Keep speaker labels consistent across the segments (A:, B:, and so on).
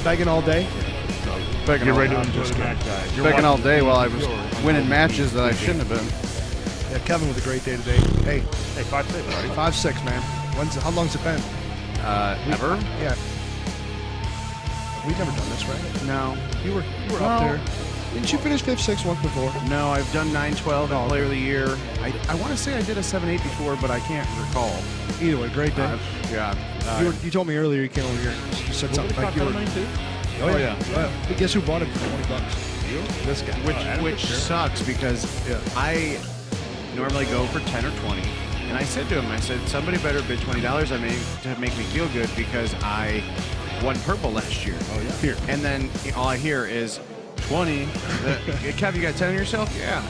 A: been begging all day.
B: Begging
C: Get
B: all,
C: ready to
B: I'm just
C: the
B: kidding.
C: You're
B: Begging all day while I was winning matches that I shouldn't have been.
A: Yeah, Kevin with a great day today. Hey,
C: Hey, five six, buddy.
A: five six, man. When's how long's it been?
B: Uh, ever?
A: Yeah. We've never done this, right?
B: No.
A: You were you were
B: No.
A: up there. Didn't you finish fifth, sixth once before?
B: No, I've done 912
A: Oh,
B: at Player of the Year. I, I want to say I did a 7-8 before, but I can't recall.
A: Either way, great day.
B: Uh, yeah. Uh,
A: you, were, you told me earlier you came over here. and You said something like you were.
B: oh, yeah.
A: But guess who bought it for twenty bucks? This guy.
B: Which,
C: Adam
B: which
C: Fisher.
B: sucks because
A: Yeah.
B: I normally go for 10 or 20. And I said to him, I said, somebody better bid $20 on me to make me feel good because I won purple last year.
C: Oh yeah.
A: Here.
B: And then all I hear is 20. The, Kev, you got 10 on yourself? Yeah.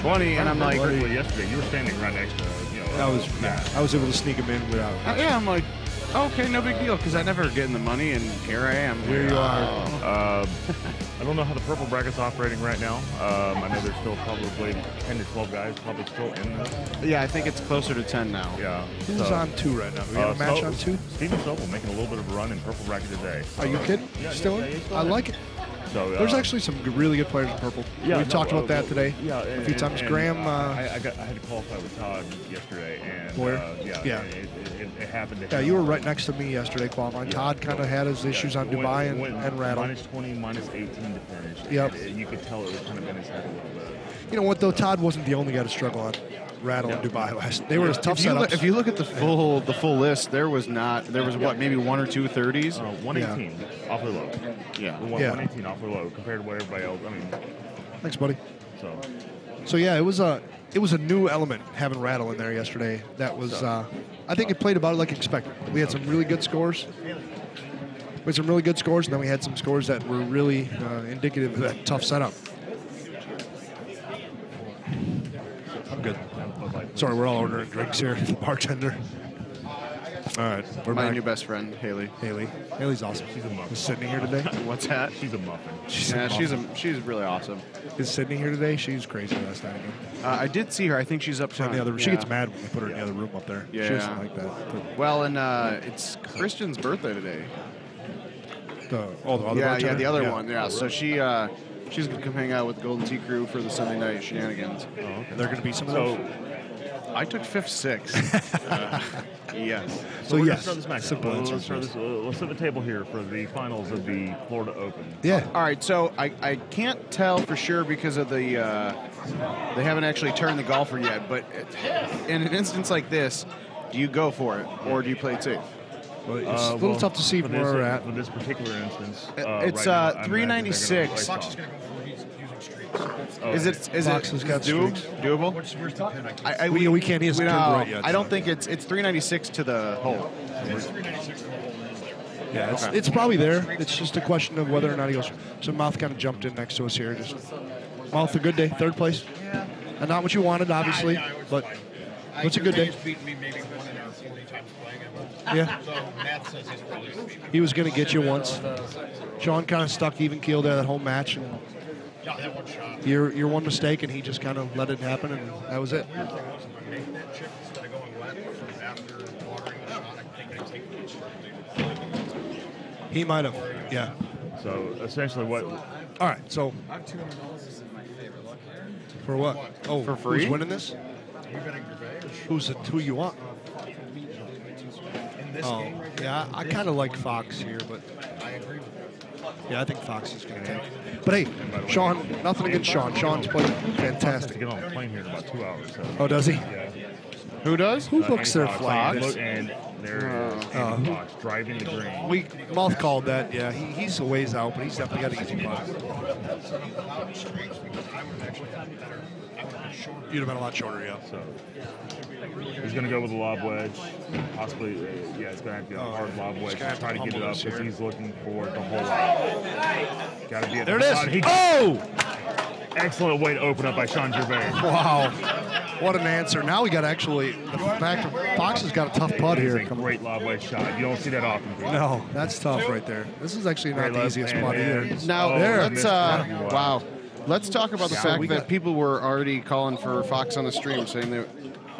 B: 20. And I'm like,
C: Well,
B: uh,
C: yesterday you were standing right next to you know.
A: I was
C: Matt.
A: I was able to sneak him in without.
B: yeah, I'm like, okay, no big deal because I never get in the money and here I am.
A: Here you are.
C: Um, I don't know how the purple bracket's operating right now. Um, I know there's still probably 10 to 12 guys probably still in this.
B: Yeah, I think it's closer to 10 now.
C: Yeah.
A: Who's
C: so,
A: on two right now? We got
C: uh,
A: a match
C: so-
A: on two.
C: Steven Sobel making a little bit of a run in purple bracket today.
A: Are you kidding?
C: Yeah,
A: Still
C: yeah, yeah, still
A: I
C: in.
A: like it.
C: So uh,
A: There's actually some really good players in purple.
C: Yeah,
A: We've
C: no,
A: talked about
C: uh,
A: that today
C: Yeah,
A: a few
C: and-
A: times.
C: and,
A: Graham, uh,
C: I, I, got, I had to qualify with Todd yesterday, and
A: Boyer?
C: uh, yeah,
A: Yeah.
C: It, it, it, happened. To
A: yeah, you were right next to me yesterday qualifying. Todd kind of had his issues on
C: Went-
A: Dubai and,
C: went
A: and Rattle.
C: Minus 20, minus 18 to finish.
A: Yep.
C: You could tell it was kind of in his head a little bit.
A: You know what though? Todd wasn't the only guy to struggle on Rattle and
C: Yeah.
A: Dubai last. They were as tough
B: If you,
A: setups.
B: look, if you look at the full the full list, there was not there was what maybe one or two 30s.
C: Uh, 118, awfully low.
B: Yeah.
C: The one-
A: Yeah.
C: 118 awfully low compared to what everybody else. I mean,
A: Thanks, buddy.
C: so
A: So yeah, it was a it was a new element having Rattle in there yesterday. That was uh, I think it played about like expected. We had some really good scores. We had some really good scores, and then we had some scores that were really uh, indicative of that tough setup. I'm good. Sorry, we're all ordering drinks here. The bartender. All right, we're
B: My
A: back.
B: new best friend Haley.
A: Haley. Haley's awesome.
C: She's a muffin.
A: Is Sydney here today?
B: What's that?
C: she's a muffin.
A: She's
B: Yeah,
A: a
B: she's a, she's really awesome.
A: Is Sydney here today? She's crazy last night.
B: Uh, I did see her. I think she's up
A: In
B: front.
A: the other, She
B: Yeah.
A: gets mad when we put her in the other room up there. She doesn't
B: Yeah.
A: like that. But
B: Well, and uh, it's Christian's birthday today.
A: the, oh, the other
B: yeah, yeah, the other one. Yeah, so she uh, she's gonna come hang out with Golden Tee Crew for the Sunday night shenanigans.
C: Oh, okay.
A: They're going to be some of
C: So,
A: those.
B: I took fifth, sixth. uh, yes.
A: So,
C: we're gonna
A: yes,
C: start this match.
A: simple
C: Let's
A: answer.
C: start this. uh, Let's set the table here for the finals of the Florida Open.
A: Yeah.
B: All right, so I, I can't tell for sure because of the uh, they haven't actually turned the golfer yet. But it, in an instance like this, do you go for it or do you play it safe?
A: Well, it's
C: Uh,
A: a little
C: well,
A: tough to see
C: for
A: from
C: this,
A: where we're at.
C: In this particular instance,
B: Uh,
C: uh,
B: it's,
C: right now,
B: uh,
C: I
B: 396.
D: Streaks.
C: Oh,
B: Is it is
A: Fox
B: it
A: has got
B: do, doable?
D: Where's, where's the pin? I can't
B: I, I,
A: We- we can't- he hasn't
B: we-
A: turned right yet,
B: I don't
A: so.
B: think it's it's 396 to the hole.
D: It's 396 to the whole
A: Yeah, it's,
B: Okay.
A: it's probably there. It's just a question of whether or not he goes. So Mouth kind of jumped in next to us here. Just Mouth, a good day, third place. And not what you wanted, obviously,
D: Yeah, it was
A: but
D: fine.
A: what's a
D: I-
A: good day?
D: He's beaten me maybe one in our 40 times playing him.
A: Yeah,
D: So Matt says he's probably going to beat me.
A: he was going to get you once. Sean kind of stuck even keel there that whole match, and
D: Yeah, that one shot.
A: your your one mistake, and he just kind of let it happen, and that was it.
D: Weird thing was, if I make that chip instead of going wet from after watering the shot, I think I take the chip.
A: He might have. Yeah.
C: So essentially, what?
A: All right. So for what? Oh,
B: For free?
A: Who's winning this?
D: You betting
A: Who's the who you want?
D: In this
A: Oh,
D: game
A: yeah. I kind of like Fox here, but
D: I agree with you.
A: Yeah, I think Fox is going to take. But hey, Sean, nothing against Sean. Sean's played fantastic.
C: get on a plane here in about two hours. So.
A: Oh, does he?
C: Yeah.
B: Who does?
A: Who
C: Uh,
A: books their
C: Andy Fox.
A: flights?
C: Look, and there is
A: Uh,
C: Fox driving the green.
A: We mouth called that. Yeah, he, he's a ways out, but he's definitely got an easy putt.
D: Streaks because I would have actually had better. I would have been shorter.
A: You'd have been a lot shorter, yeah.
C: So he's going to go with a lob wedge. Possibly, uh, yeah, it's going to have to be a
A: Oh,
C: hard lob wedge
A: gonna
C: try to get it up because he's looking for the whole lot. Got to be at
A: There
C: the
A: it is.
C: He-
A: Oh,
C: Excellent way to open up by Sean Gervais.
A: wow! What an answer. Now we got actually the fact that Fox has got a tough putt here.
C: a great lob wedge shot. You don't see that often.
A: No, that's tough right there. This is actually not
C: Great
A: the easiest putt either.
B: Now
C: Oh,
A: There.
B: let's uh,
C: that.
B: wow. Let's talk about the
A: Yeah,
B: fact that
A: got-
B: people were already calling for Fox on the stream, saying that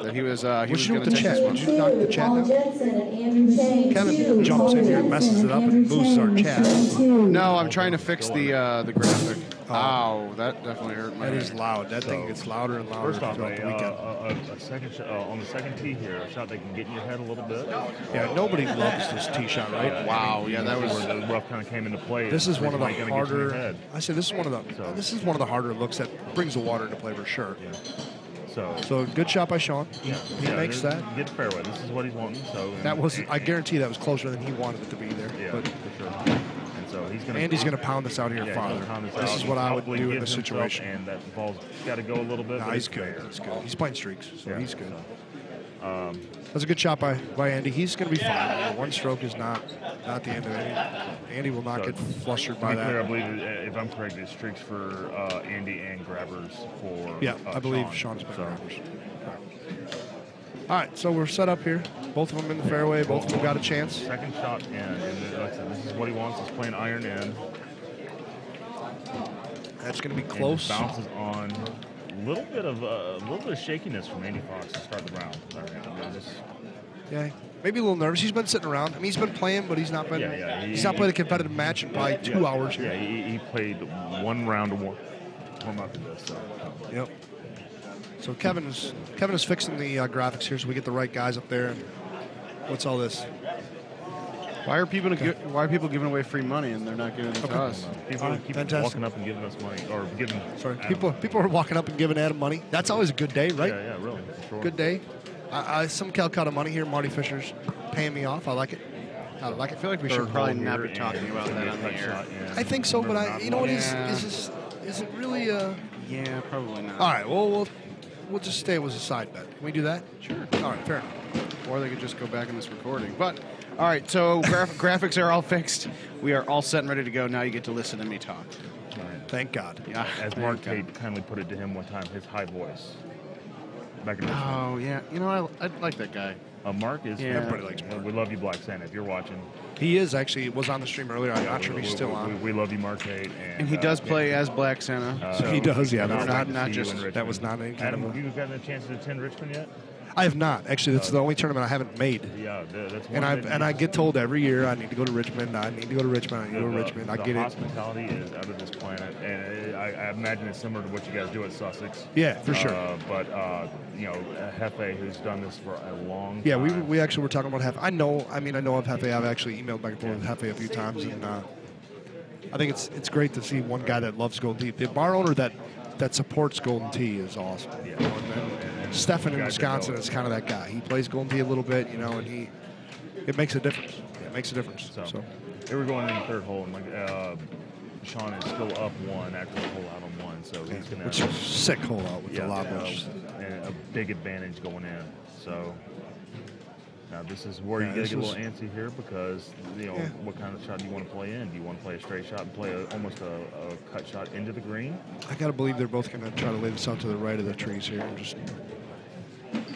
B: that he was uh, he
A: What'd
B: was
A: you do
B: going to
A: the
B: take
A: chat?
B: this
A: Did
B: one.
A: you knock the chat down?
E: Jensen and Andrew Shane.
A: Kevin
E: two.
A: jumps in here and messes it up and loses our chat.
B: No, I'm trying to fix the uh, the graphic. Ow, that definitely hurt my.
A: That is loud. That thing gets louder and louder
C: First off,
A: throughout
C: a,
A: the weekend.
C: uh, a, a, a second sh- uh, on the second tee here, a shot that can get in your head a little bit.
A: yeah, nobody loves this tee shot, right?
B: Wow, yeah, that was.
C: where the rough kind of came into play.
A: This is one of the
C: It's gonna get you in your
A: harder. I said this is one of the.
C: So-
A: This is one of the harder looks that brings the water into play for sure.
C: Yeah. So,
A: So good shot by Sean.
C: yeah,
A: he
C: yeah,
A: makes that.
C: Get fairway. This is what he's wanting. So
A: That was. I guarantee that was closer than he wanted it to be there.
C: Yeah,
A: But
C: for sure. And so he's gonna.
A: Andy's going to pound this out here
C: yeah,
A: farther.
C: this
A: is what I would do in this situation.
C: And that ball's got to go a little bit.
A: Nah, he's good. He's good. He's playing streaks, so
C: Yeah,
A: he's good.
C: so, um,
A: That's a good shot by, by Andy. He's going to be fine. One stroke is not not the end of it. Andy will not
C: So,
A: get flustered by
C: that. clear, I believe, if I'm correct, it's streaks for uh, Andy and grabbers for.
A: Yeah,
C: uh,
A: I believe
C: Sean.
A: Sean's been
C: So,
A: grabbers. All right, so we're set up here. Both of them in the fairway. Both of them got a chance.
C: Second shot in, and like said, this is what he wants. He's playing iron in.
A: That's going to be close.
C: bounces on little bit of uh, a little bit of shakiness from Andy Fox to start the round. All right, I mean, just-
A: Yeah, maybe a little nervous. He's been sitting around. I mean, he's been playing, but he's not been.
C: Yeah, yeah, he-
A: he's not played a competitive match in probably two
C: yeah,
A: hours.
C: Yeah, he, he played one round of warm, warm up this. So.
A: Yep. So Kevin is Kevin is fixing the uh, graphics here, so we get the right guys up there. What's all this?
B: Why are people gi- why are people giving away free money and they're not giving it to us?
C: People
A: All right,
C: keep
A: fantastic.
C: walking up and giving us money, or giving.
A: Sorry,
C: Adam-
A: people people are walking up and giving Adam money. That's always a good day, right?
C: Yeah, yeah, really, sure.
A: Good day. I, I, some Calcutta money here. Marty Fisher's paying me off. I like it. I like it.
B: I feel like we
C: Third
B: should probably not be talking about that
C: be
B: on the air.
C: shot,
A: I think so, but I, you know what is
B: Yeah.
A: is this, is it really? Uh,
B: Yeah, probably not.
A: all right. Well, we'll we'll just stay it was a side bet. Can we do that? Sure. All right. Fair enough.
B: Or they could just go back in this recording. But all right, so graph- graphics are all fixed. We are all set and ready to go. Now you get to listen to me talk.
C: All right.
A: Thank God.
B: Yeah.
C: As Mark Tate kindly put it to him one time, his high voice. Back in the
B: Oh yeah, you know I, I like that guy.
C: uh, Mark is.
B: Yeah.
A: Everybody likes
C: uh,
A: Mark.
C: We love you, Black Santa. If you're watching,
A: He is actually was on the stream earlier. I'm not sure if
C: we,
A: he's still
C: we,
A: on.
C: We, we love you, Mark Tate. And,
B: And he
C: uh,
B: does
C: yeah.
B: play as Black Santa.
C: Uh,
B: so
A: He does, yeah,
C: we're
A: that's
C: glad
B: not- not just- that
A: was not any kind
C: Adam,
A: of a-
C: have you gotten a chance to attend Richmond yet?
A: I have not actually. That's the only tournament I haven't made.
C: Yeah, th- that's one
A: And I and I get told every year I need to go to Richmond. I need to go to Richmond. I need to go to Richmond. I get it.
C: hospitality is out of this planet, and I, I imagine it's similar to what you guys do at Sussex.
A: Yeah, for sure.
C: Uh, but uh, you know, Hefe, who's done this for a long
A: Yeah, we,
C: time.
A: we actually were talking about Hefe. I know. I mean, I know of Hefe. I've actually emailed back and forth with Hefe a few times, and uh, I think it's it's great to see one guy that loves Golden Tee. The bar owner that that supports Golden Tee is awesome.
C: Yeah.
A: You know, and then
C: And- and
A: Stefan in
C: guys that know
A: Wisconsin is kind of that guy. He plays Golden Tee a little bit, you know, and he it makes a difference. It makes a difference.
C: So,
A: So,
C: they were going in the third hole, and like uh, Sean is still up one after the hole out on one, so he's gonna
A: which is a sick hole out with
C: yeah,
A: the lob
C: and a big advantage going in. So now this is where
A: Yeah,
C: you get get a little antsy here because you know
A: Yeah.
C: what kind of shot do you want to play in? Do you want to play a straight shot and play a, almost a, a cut shot into the green?
A: I gotta believe they're both gonna try to lay this out to the right of the trees here and just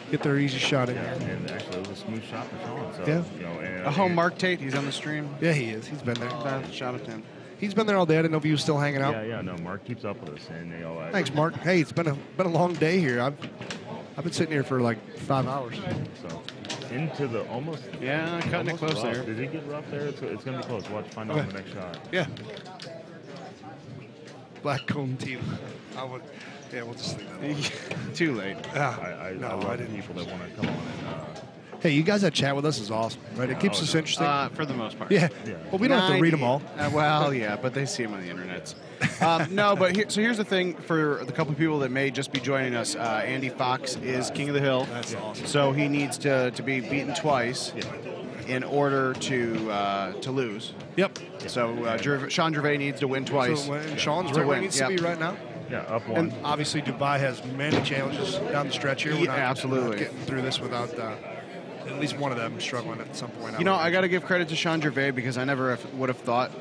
A: get their easy shot in.
C: Yeah, and actually it was a smooth shot for Sean. So
A: Yeah.
C: you know, and,
B: A home Mark Tate. He's on the stream.
A: Yeah, he is. He's been there.
B: Uh, shout out to him.
A: He's been there all day. I didn't know if he was still hanging out.
C: Yeah, yeah, no, Mark keeps up with us, and you know, I-
A: Thanks, Mark. Hey, it's been a been a long day here. I've I've been sitting here for like five hours.
C: So into the almost.
B: Yeah, cutting it close
C: rough.
B: there.
C: Did he get rough there? It's, it's going to be close. Watch, find out
A: Okay.
C: on the next shot.
A: Yeah. Black cone team. I would. Yeah, we'll just leave that.
B: Too late.
C: I, I,
A: no,
C: I
A: I, didn't.
C: people that want to come on and. Uh,
A: Hey, you guys that chat with us is awesome, right? It keeps
C: Oh,
A: us
C: no.
A: interesting.
B: Uh, for the most part.
A: yeah.
C: Yeah.
A: Well, we don't have to read them all.
B: Uh, well, yeah, but they see them on the internet. Um, no, but here, so here's the thing for the couple of people that may just be joining us. Uh, Andy Fox is king of the hill.
A: That's awesome.
B: So he needs to, to be beaten twice
C: yeah.
B: in order to uh, to lose.
A: Yep.
B: So uh, Gerv- Sean Gervais needs to win twice.
A: So when Sean's
B: to
A: right
B: win,
A: needs
B: yep.
A: to be right now.
C: Yeah, up one.
A: And obviously, Dubai has many challenges down the stretch here. We're
B: Yeah,
A: not,
B: absolutely.
A: not getting through this without uh, at least one of them struggling at some point.
B: You know, I got to give credit to Sean Gervais because I never have- would have thought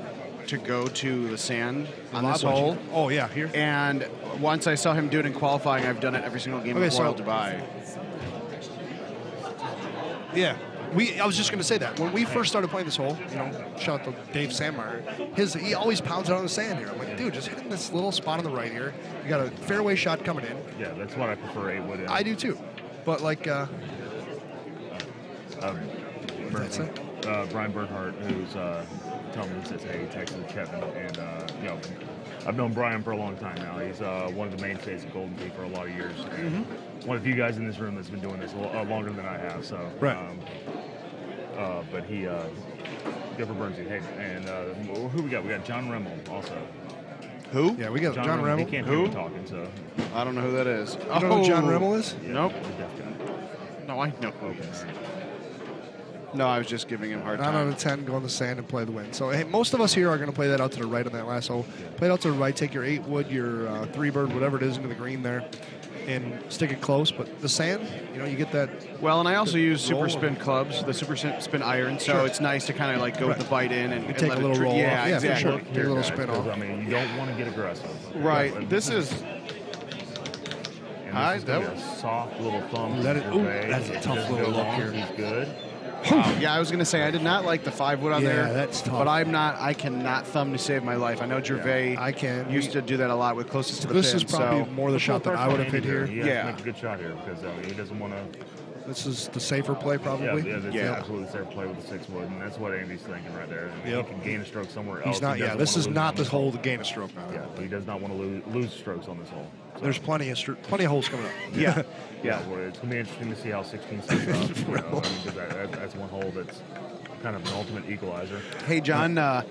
B: to go to the sand on this
A: Lob wedge.
B: hole.
A: Oh yeah, here.
B: And once I saw him do it in qualifying, I've done it every single game
A: Okay,
B: of Royal
A: so-
B: Dubai.
A: Yeah. We, I was just going to say that when we first started playing this hole, you know, shout out to Dave Sandmeyer. His he always pounds it on the sand here. I'm like, dude, just hit in this little spot on the right here. You got a fairway shot coming in.
C: yeah, that's what I prefer eight wood in.
A: I do too. But like, uh,
C: Um, Bernhardt- uh, Brian Bernhardt, who's uh, telling me, he says, hey, he texted Kevin. And, uh, you know, I've known Brian for a long time now. He's uh, one of the mainstays of Golden Tee for a lot of years. And One of the few guys in this room that's been doing this a lo- uh, longer than I have. So,
A: Right.
C: Um, uh, but he, uh, Gopher Bernsey, hey, and uh, who we got? We got John Remmel also.
B: Who?
A: yeah, we got John,
C: Remmel,
A: Remmel.
C: He can't
B: Who?
C: hear me talking, so.
B: I don't know who that is.
A: You know who John Remmel is?
C: Yeah,
B: Nope.
C: he's deaf guy.
B: No, I know who he is. No, I was just giving him a hard
A: Nine out of ten, go in the sand and play the wind. So hey, most of us here are going to play that out to the right on that last hole. Play it out to the right. Take your eight wood, your uh, three bird, whatever it is, into the green there, and stick it close. But the sand, you know, you get that.
B: Well, and I also use super spin clubs, the super spin spin iron, so
A: Sure.
B: it's nice to kind of like go with the bite in and, and
A: take
B: let
A: a
B: it
A: little roll
B: Yeah,
A: off. Yeah, for
B: exactly.
A: sure.
C: Look
A: Get a little
C: spin
A: spin
C: 'cause,
A: off.
C: I mean, you don't want to get aggressive.
B: Right.
C: And
B: This is
C: And
B: Hi,
C: this is gonna
B: that
C: was, a soft little thumb.
A: Ooh, that is- ooh, that's a tough little
C: go
A: look
C: long,
A: here.
C: He's good.
B: Wow. Yeah, I was gonna say I did not like the five wood on
A: Yeah,
B: there.
A: that's tough.
B: But I'm not. I cannot thumb to save my life. I know Gervais.
A: I can.
B: used to do that a lot with closest to the
A: This
B: pin.
A: This is probably
B: so.
A: more the shot that I would have hit here.
C: He
B: Yeah.
C: to make a good shot here because uh, he doesn't want to.
A: This is the safer play, probably.
C: yeah, that's
B: Yeah.
C: absolutely safe play with the six wood, and that's what Andy's thinking right there. I mean,
A: Yep.
C: He can gain a stroke somewhere else.
A: He's not.
C: He
A: Yeah, this is not the
C: this
A: hole to gain a stroke now.
C: Yeah, but he does not want to lose, lose strokes on this hole. So,
A: There's plenty of str- plenty of holes coming up.
B: Yeah.
C: yeah, well, it's gonna be interesting to see how 16 sets up. You know, I mean, 'cause that, that, that's one hole that's kind of an ultimate equalizer.
B: Hey John, uh,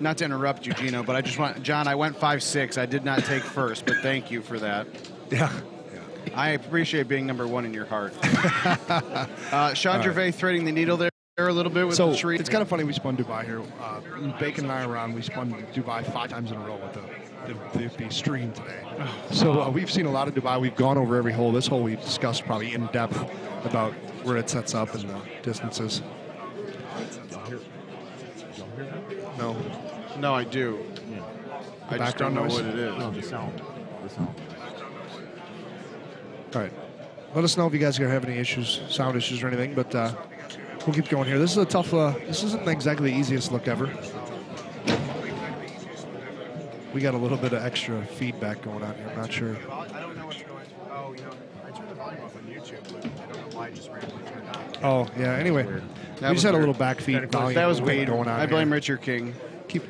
B: not to interrupt you, Gino, but I just want John. I went five six. I did not take first, but thank you for that.
A: Yeah.
B: I appreciate being number one in your heart. uh, Sean Gervais threading the needle there a little bit with
A: So
B: the tree.
A: it's kind of funny we spun Dubai here. Uh, Bacon and I are on. We spun Dubai five times in a row with the, the, the, the stream today. So uh, we've seen a lot of Dubai. We've gone over every hole. This hole we discussed probably in depth about where it sets up and the distances.
C: Y'all hear, y'all hear that?
A: No.
B: no, I do.
C: Yeah.
B: I just don't know
A: noise?
B: what it is.
C: No, the sound. The sound.
A: All right. Let us know if you guys are having any issues, sound issues or anything. But uh, we'll keep going here. This is a tough. Uh, this isn't exactly the easiest look ever. We got a little bit of extra feedback going on here. I'm not sure.
D: I don't know what's going Oh, you know, I turned the volume off on YouTube, but I don't know why it just randomly turned on.
A: Oh yeah. Anyway,
C: Weird.
B: That
A: we just had a little back feed
C: Technical-
A: volume
B: That was
A: thing
B: weed.
A: going on.
B: I blame
A: here.
B: Richard King.
A: Keep.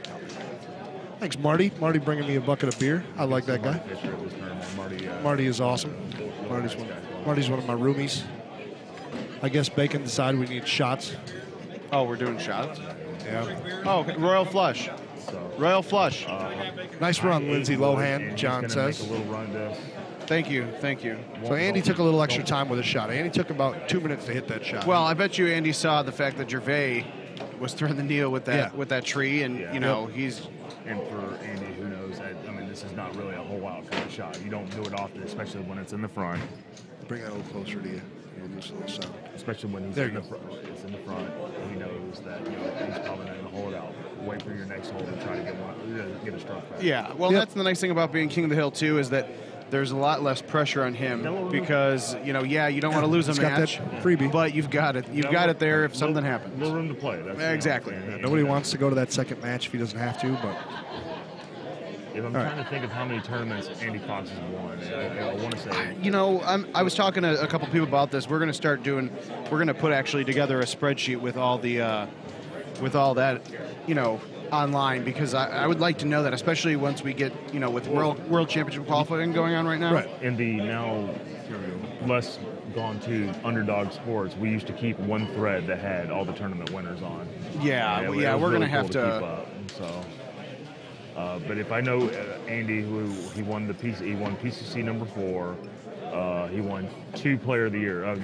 A: Thanks, Marty. Marty bringing me a bucket of beer. I like that guy.
C: Marty Fisher at. Marty. Uh,
A: Marty is awesome. Marty's one. Marty's one of my roomies. I guess Bacon decided we need shots.
B: Oh, we're doing shots.
A: Yeah.
B: Oh, okay. Royal Flush.
C: So,
B: Royal Flush.
A: Uh, nice run, Lindsay Lohan. John says.
C: Make a little run to.
B: Thank you. Thank you.
A: So Andy took a little extra time with his shot. Andy took about two minutes to hit that shot.
B: Well, I bet you Andy saw the fact that Gervais was threading the needle with that
A: Yeah.
B: with that tree, and
C: Yeah.
B: you know he's
C: And for Andy, who knows that, I mean, this is not really a whole out kind of shot. You don't do it often, especially when it's in the front.
A: bring that a little closer to you. You'll lose a little sound.
C: Especially when he's in the front. It's in the front. He knows that you know he's probably not going to hold it out. Wait for your next hole and try to get one, get a stroke back.
B: yeah. Well,
A: Yep.
B: that's the nice thing about being king of the hill too is that there's a lot less pressure on him because you know yeah you don't want to lose a
A: He's got that
B: match,
A: freebie.
B: but you've got it you've got it there if something
C: little,
B: happens.
C: Little room to play. That's,
B: Exactly.
C: and- and
A: Nobody
C: that-
A: wants to go to that second match if he doesn't have to, but
C: If I'm
A: All
C: trying to think of how many tournaments Andy Fox has won, I, I want to say
B: You know, I'm, I was talking to a couple people about this. We're going to start doing. We're going to put actually together a spreadsheet with all the, uh, with all that, you know, online because I, I would like to know that, especially once we get, you know, with world world championship qualifying going on right now.
A: Right.
C: in the now less gone to underdog sports, we used to keep one thread that had all the tournament winners on.
B: Yeah,
C: it
B: well, yeah, we're
C: really
B: gonna have
C: cool
B: to-
C: keep up. So, uh, but if I know uh, Andy, who he won the PC, he won PCC number four. Uh, he won two Player of the Year. Uh,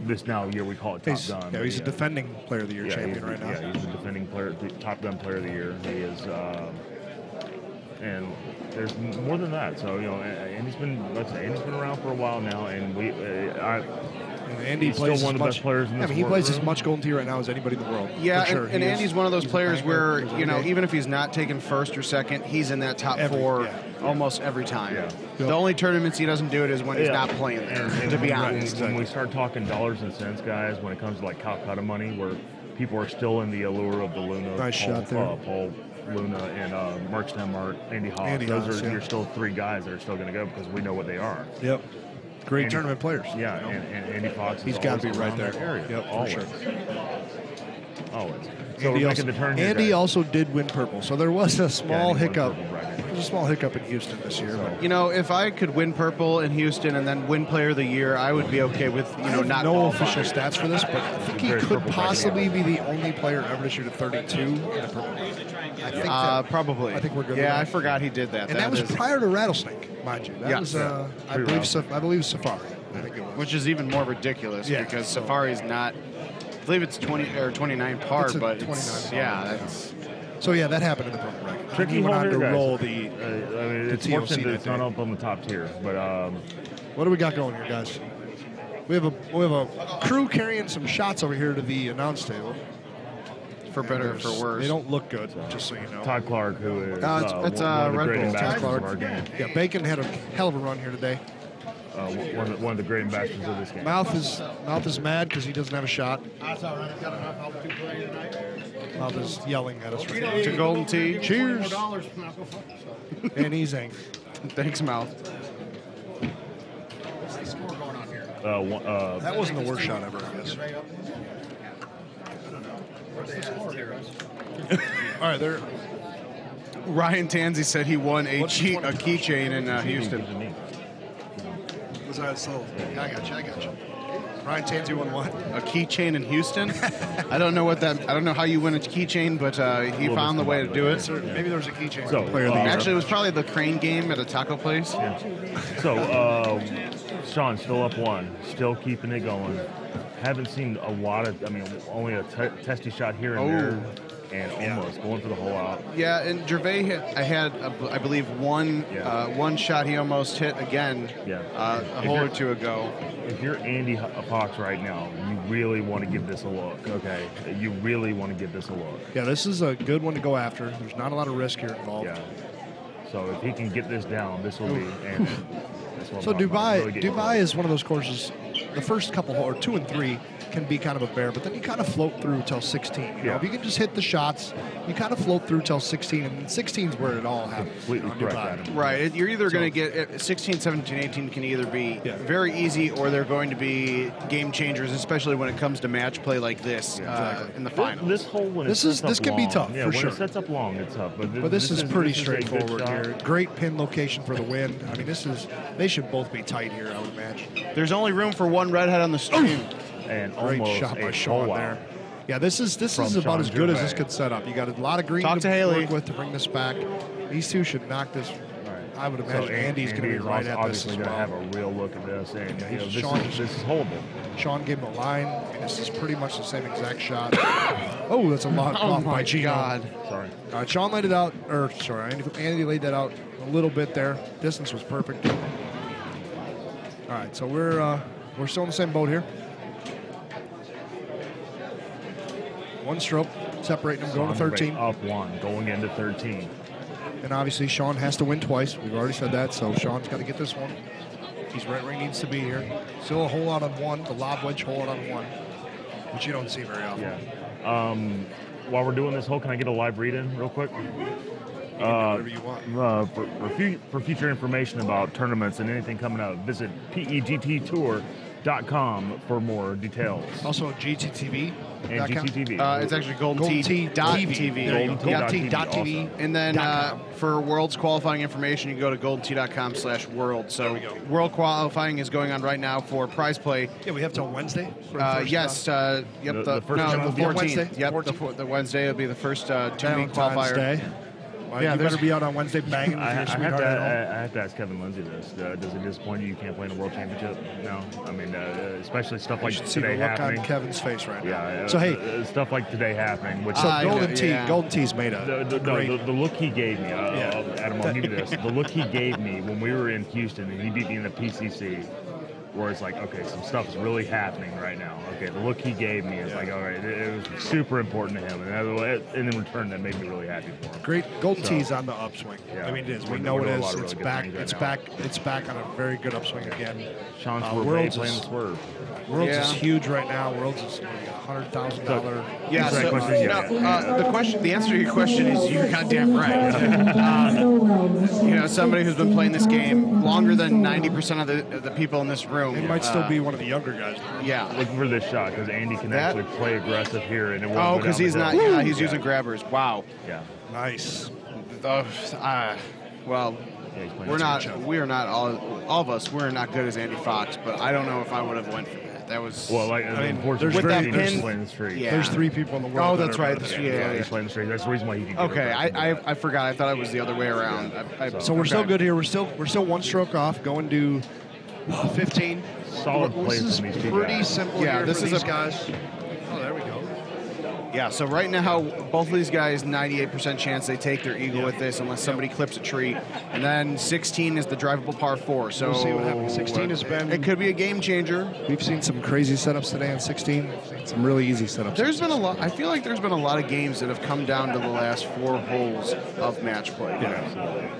C: this now year we call it Top
A: he's,
C: Gun.
A: yeah, he's
C: he,
A: a
C: uh,
A: defending player of the year
C: yeah,
A: champion right now.
C: Yeah, he's the defending player, the Top Gun Player of the Year. He is, um, and there's more than that. So you know, A- Andy's been, let's say, Andy's been around for a while now, and we, uh, I,
A: And Andy
C: He's
A: plays
C: still one
A: as
C: of the
A: much,
C: best players in
A: yeah, I
C: this
A: mean, he plays as much golden tee right now as anybody in the world.
B: Yeah,
A: for sure.
B: and, and
A: is-
B: Andy's one of those players where you know, even if he's not taking first or second, he's in that top
A: Every-
B: four
A: yeah.
B: almost every time.
C: Yeah.
B: The
A: Yep.
B: only tournaments he doesn't do it is when he's not playing there.
C: And, and
B: to be
C: when,
B: honest,
C: when we start talking dollars and cents, guys, when it comes to like Calcutta money, where people are still in the allure of the Luna,
A: Nice
C: Paul,
A: shot there.
C: Uh, Paul Luna and uh, Mark Stenmark, Andy Haas.
A: Andy
C: Those
A: Haas,
C: are
A: yeah.
C: you're still three guys that are still going to go because we know what they are.
A: Yep. Great
C: Andy-
A: tournament players.
C: Yeah, and, and Andy Fox. is
A: He's gotta be right there.
C: Area.
A: Yep, for
C: always.
A: sure.
C: Always. So
A: Andy,
C: we're
A: also,
C: the turn
A: Andy also did win purple, so there was a small
C: Yeah,
A: hiccup. There was a small hiccup in Houston this year. but
B: You know, if I could win purple in Houston and then win player of the year, I would be okay with you
A: I
B: know
A: have
B: not
A: no
B: qualifying.
A: official stats for this, but I think he could possibly be the only player ever to shoot a 32 in a purple. I think
B: Uh,
A: that,
B: probably.
A: I think we're good.
B: Yeah, I forgot he did that.
A: And that, was
B: is-
A: prior to Rattlesnake, mind you. That
B: Yeah.
A: was, uh, I believe, Saf- I believe Safari. I think it was.
B: which is even more ridiculous
A: Yeah.
B: because Safari's not. I believe it's 20 or 29 par,
A: It's a
B: but
A: 29
B: it's,
A: par,
B: yeah,
A: yeah.
B: that's
A: so yeah, that happened in the purple bracket.
C: Tricky
A: he went on to
C: guys.
A: roll the.
C: Uh, I mean,
A: the
C: it's
A: TOC
C: fortunate that
A: that
C: it's not up on the top tier, but um,
A: What do we got going here, guys? We have a we have a crew carrying some shots over here to the announce table.
B: For better or for worse.
A: They don't look good, just so you know.
C: Todd Clark, who is
B: Uh, it's-
C: uh,
B: it's,
C: one,
B: uh,
C: one of the
B: Red
C: great
B: Bull. Todd
C: ambassadors
A: Clark.
C: of our game,
A: Yeah, Bacon had a hell of a run here today.
C: uh, one, of the, one of the great ambassadors of this game.
A: Mouth is Mouth is mad because he doesn't have a shot.
D: That's all right. I've got enough help to play tonight.
A: Mouth is yelling at us right now.
B: to Golden Tee.
A: Cheers.
D: dollars. Now go fuck yourself.
A: and he's angry.
B: Thanks, Mouth.
D: What's the score going on here?
C: Uh, one, uh,
A: That wasn't the worst shot ever, I guess.
D: Right up. What's the score here?
A: All right, there.
B: Ryan Tanzi said he won a,
A: What's
B: cheat,
A: 20?
B: a keychain in uh, Houston.
A: Was that so? Yeah, I got you. I got you. Ryan Tansy won what?
B: A keychain in Houston? I don't know what that. I don't know how you win a keychain, but uh, he
C: We'll
B: found the way to do it.
A: So maybe there was a keychain.
C: So,
A: player of the
C: uh,
A: year.
B: Actually, it was probably the crane game at a taco place.
C: So, uh, Sean still up one, still keeping it going. Haven't seen a lot of, I mean, only a testy shot here and
B: Oh.
C: there, and almost going for the whole out.
B: Yeah, and Gervais hit. I had, uh, I believe, one
C: Yeah.
B: uh, one shot he almost hit again.
C: Yeah.
B: Uh, a
C: If
B: hole or two ago.
C: If you're Andy H- Fox right now, you really want to give this a look, okay? You really want to give this a look.
A: yeah, this is a good one to go after. There's not a lot of risk here involved.
C: Yeah. So if he can get this down, this will be. And
A: So
C: I'm talking about,
A: Dubai,
C: really
A: Dubai is one of those courses. The first couple or two and three can be kind of a bear, but then you kind of float through till 16. You know,
C: Yeah.
A: if you can just hit the shots, you kind of float through till 16, and 16 is where it all happens.
C: Completely
A: on
C: correct, Adam.
B: Right. You're either
A: So-
B: going to get uh, 16, 17, 18 can either be
A: Yeah.
B: very easy or they're going to be game changers, especially when it comes to match play like this
C: Yeah.
B: uh,
A: Exactly.
B: in the
C: This-
B: final.
C: This whole when
A: This is this
C: up
A: can be tough,
C: Yeah,
A: for
C: when
A: sure.
C: it sets up long, it's tough. But this,
A: But this, is pretty
C: this is a good
A: straightforward here. Great pin location for the win. I mean, this is they should both be tight here. I would imagine.
B: There's only room for one redhead on the stream.
C: And
A: Great
C: almost
A: shot by
C: a
A: Sean there. Yeah, this is this is about
C: Sean
A: as good as this could set up. You got a lot of green
B: Talk
A: to,
B: to Haley.
A: work with to bring this back. These two should knock this. I would imagine
C: So
A: Andy's going to be right at this
C: obviously going to
A: well.
C: have a real look at this, and
A: Yeah,
C: you know, this,
A: Sean
C: is, this is holdable.
A: Sean gave him a line. I mean, this is pretty much the same exact shot. oh, that's a lot
B: Oh
A: off by
B: my
A: Gino.
B: God.
C: Sorry.
A: Right, Sean laid it out, or sorry, Andy, Andy laid that out a little bit there. Distance was perfect. All right, so we're uh, we're still in the same boat here. One stroke separating them, going to 13.
C: Up one, going into 13.
A: And obviously, Sean has to win twice. We've already said that, so Sean's got to get this one. He's right where he needs to be here. Still a hole out on one, the lob wedge hole out on one, which you don't see very often.
C: Yeah. Um, while we're doing this hole, can I get a live read in real quick? Uh,
A: Whatever you want.
C: Uh, for, for, fu- for future information about tournaments and anything coming up, visit pegttour.com for more details.
A: Also, GTTV.
C: And GTTV.
B: Uh, it's actually Golden,
A: Golden
B: Tee
A: Tee
B: dot
A: TV.
B: TV.
A: There you go.
C: Golden Tee dot TV
A: dot TV.
B: And then uh, for world's qualifying information, you can go to goldentee.com slash world. So world qualifying is going on right now for prize play.
A: Yeah, we have till Wednesday.
B: Uh, yes, uh, yep,
C: The-
B: the,
C: the first
B: no, the
C: will be on
B: 14th.
A: Wednesday?
B: Yep, the,
A: 14th.
B: four- the Wednesday will be the first uh, two-week qualifier.
A: Day. Well,
B: Yeah,
A: you better be out on Wednesday banging with
C: I, I,
A: your
C: have to,
A: at home.
C: I, I have to ask Kevin Lindsay this. Uh, does it disappoint you you can't play in the World Championship? No. I mean, uh, especially stuff
A: You
C: like
A: should see the
C: today
A: look
C: happening.
A: on Kevin's face right now.
C: Yeah. uh,
A: so hey,
C: uh, stuff like today happening, which
A: so
B: I
A: Golden
B: know,
A: Tee,
B: yeah.
A: Golden Tee's made a
C: the, the, no, the, the look he gave me, uh,
A: Yeah.
C: uh, Adam, I'll give you this. The look he gave me when we were in Houston and he beat me in the PCC, where it's like, okay, some stuff is really happening right now. Okay, the look he gave me is
A: Yeah.
C: like, all right, it, it was super important to him, and, in return, that made me really happy for him.
A: Great Golden
C: So-
A: Tee's on the upswing.
C: Yeah.
A: I mean, it is. We
C: We're-
A: know
C: we're
A: it
C: doing a
A: is.
C: lot of
A: It's
C: really good
A: back.
C: right
A: It's
C: now.
A: back. It's back on a very good upswing again.
C: Sean
A: Uh,
C: Swerve
A: Worlds
C: playing
A: is-
C: the swerve.
A: Worlds
B: Yeah.
A: is huge right now. Worlds is a hundred thousand dollar.
B: Yeah,
C: Is that
B: so,
C: question? Yeah,
B: no, uh, the question, the answer to your question is you're goddamn right. Um, you know, somebody who's been playing this game longer than 90% of the, of the people in this room room.
A: It might still
B: Uh,
A: be one of the younger guys.
B: Yeah.
C: Looking for this shot because Andy can
B: That-
C: actually play aggressive here, and it won't
B: Oh,
C: go
B: because
C: down
B: he's
C: the
B: not. Yeah, he's using grabbers. Wow.
C: Yeah.
A: Nice.
B: Uh, uh, well,
C: Yeah, he's playing
B: we're not.
A: good.
B: We are not all. All of us. We're not good as Andy Fox, but I don't know if I would have went for that. That was.
C: Well, like,
A: I mean,
C: unfortunately,
A: there's
C: Brady
A: very-
B: pin-
C: playing the street.
B: Yeah.
A: There's three people in the world.
B: Oh,
A: that
B: that's
A: are
B: right,
A: better
B: that's-
A: than
B: yeah,
A: him.
B: yeah,
C: he's playing the street. That's the reason why he can. Get
B: okay, I. I I forgot. I thought it was the other way around. I, I,
A: So we're still
B: okay.
A: good here. We're still we're still one stroke off, going to 15.
C: Solid
A: This
C: play
A: is
C: from these two
A: pretty
C: guys.
A: simple
B: Yeah,
A: here
B: this
A: for
B: is
A: these
B: a-
A: guys. Oh, there we go.
B: Yeah, so right now, both of these guys, 98% chance they take their eagle with this unless somebody clips a tree. And then 16 is the drivable par four. So
A: We'll see what happens. 16 has been-
B: It could be a game changer.
A: We've seen some crazy setups today on 16. Some really easy setups.
B: There's been a lot. I feel like there's been a lot of games that have come down to the last four holes of match play.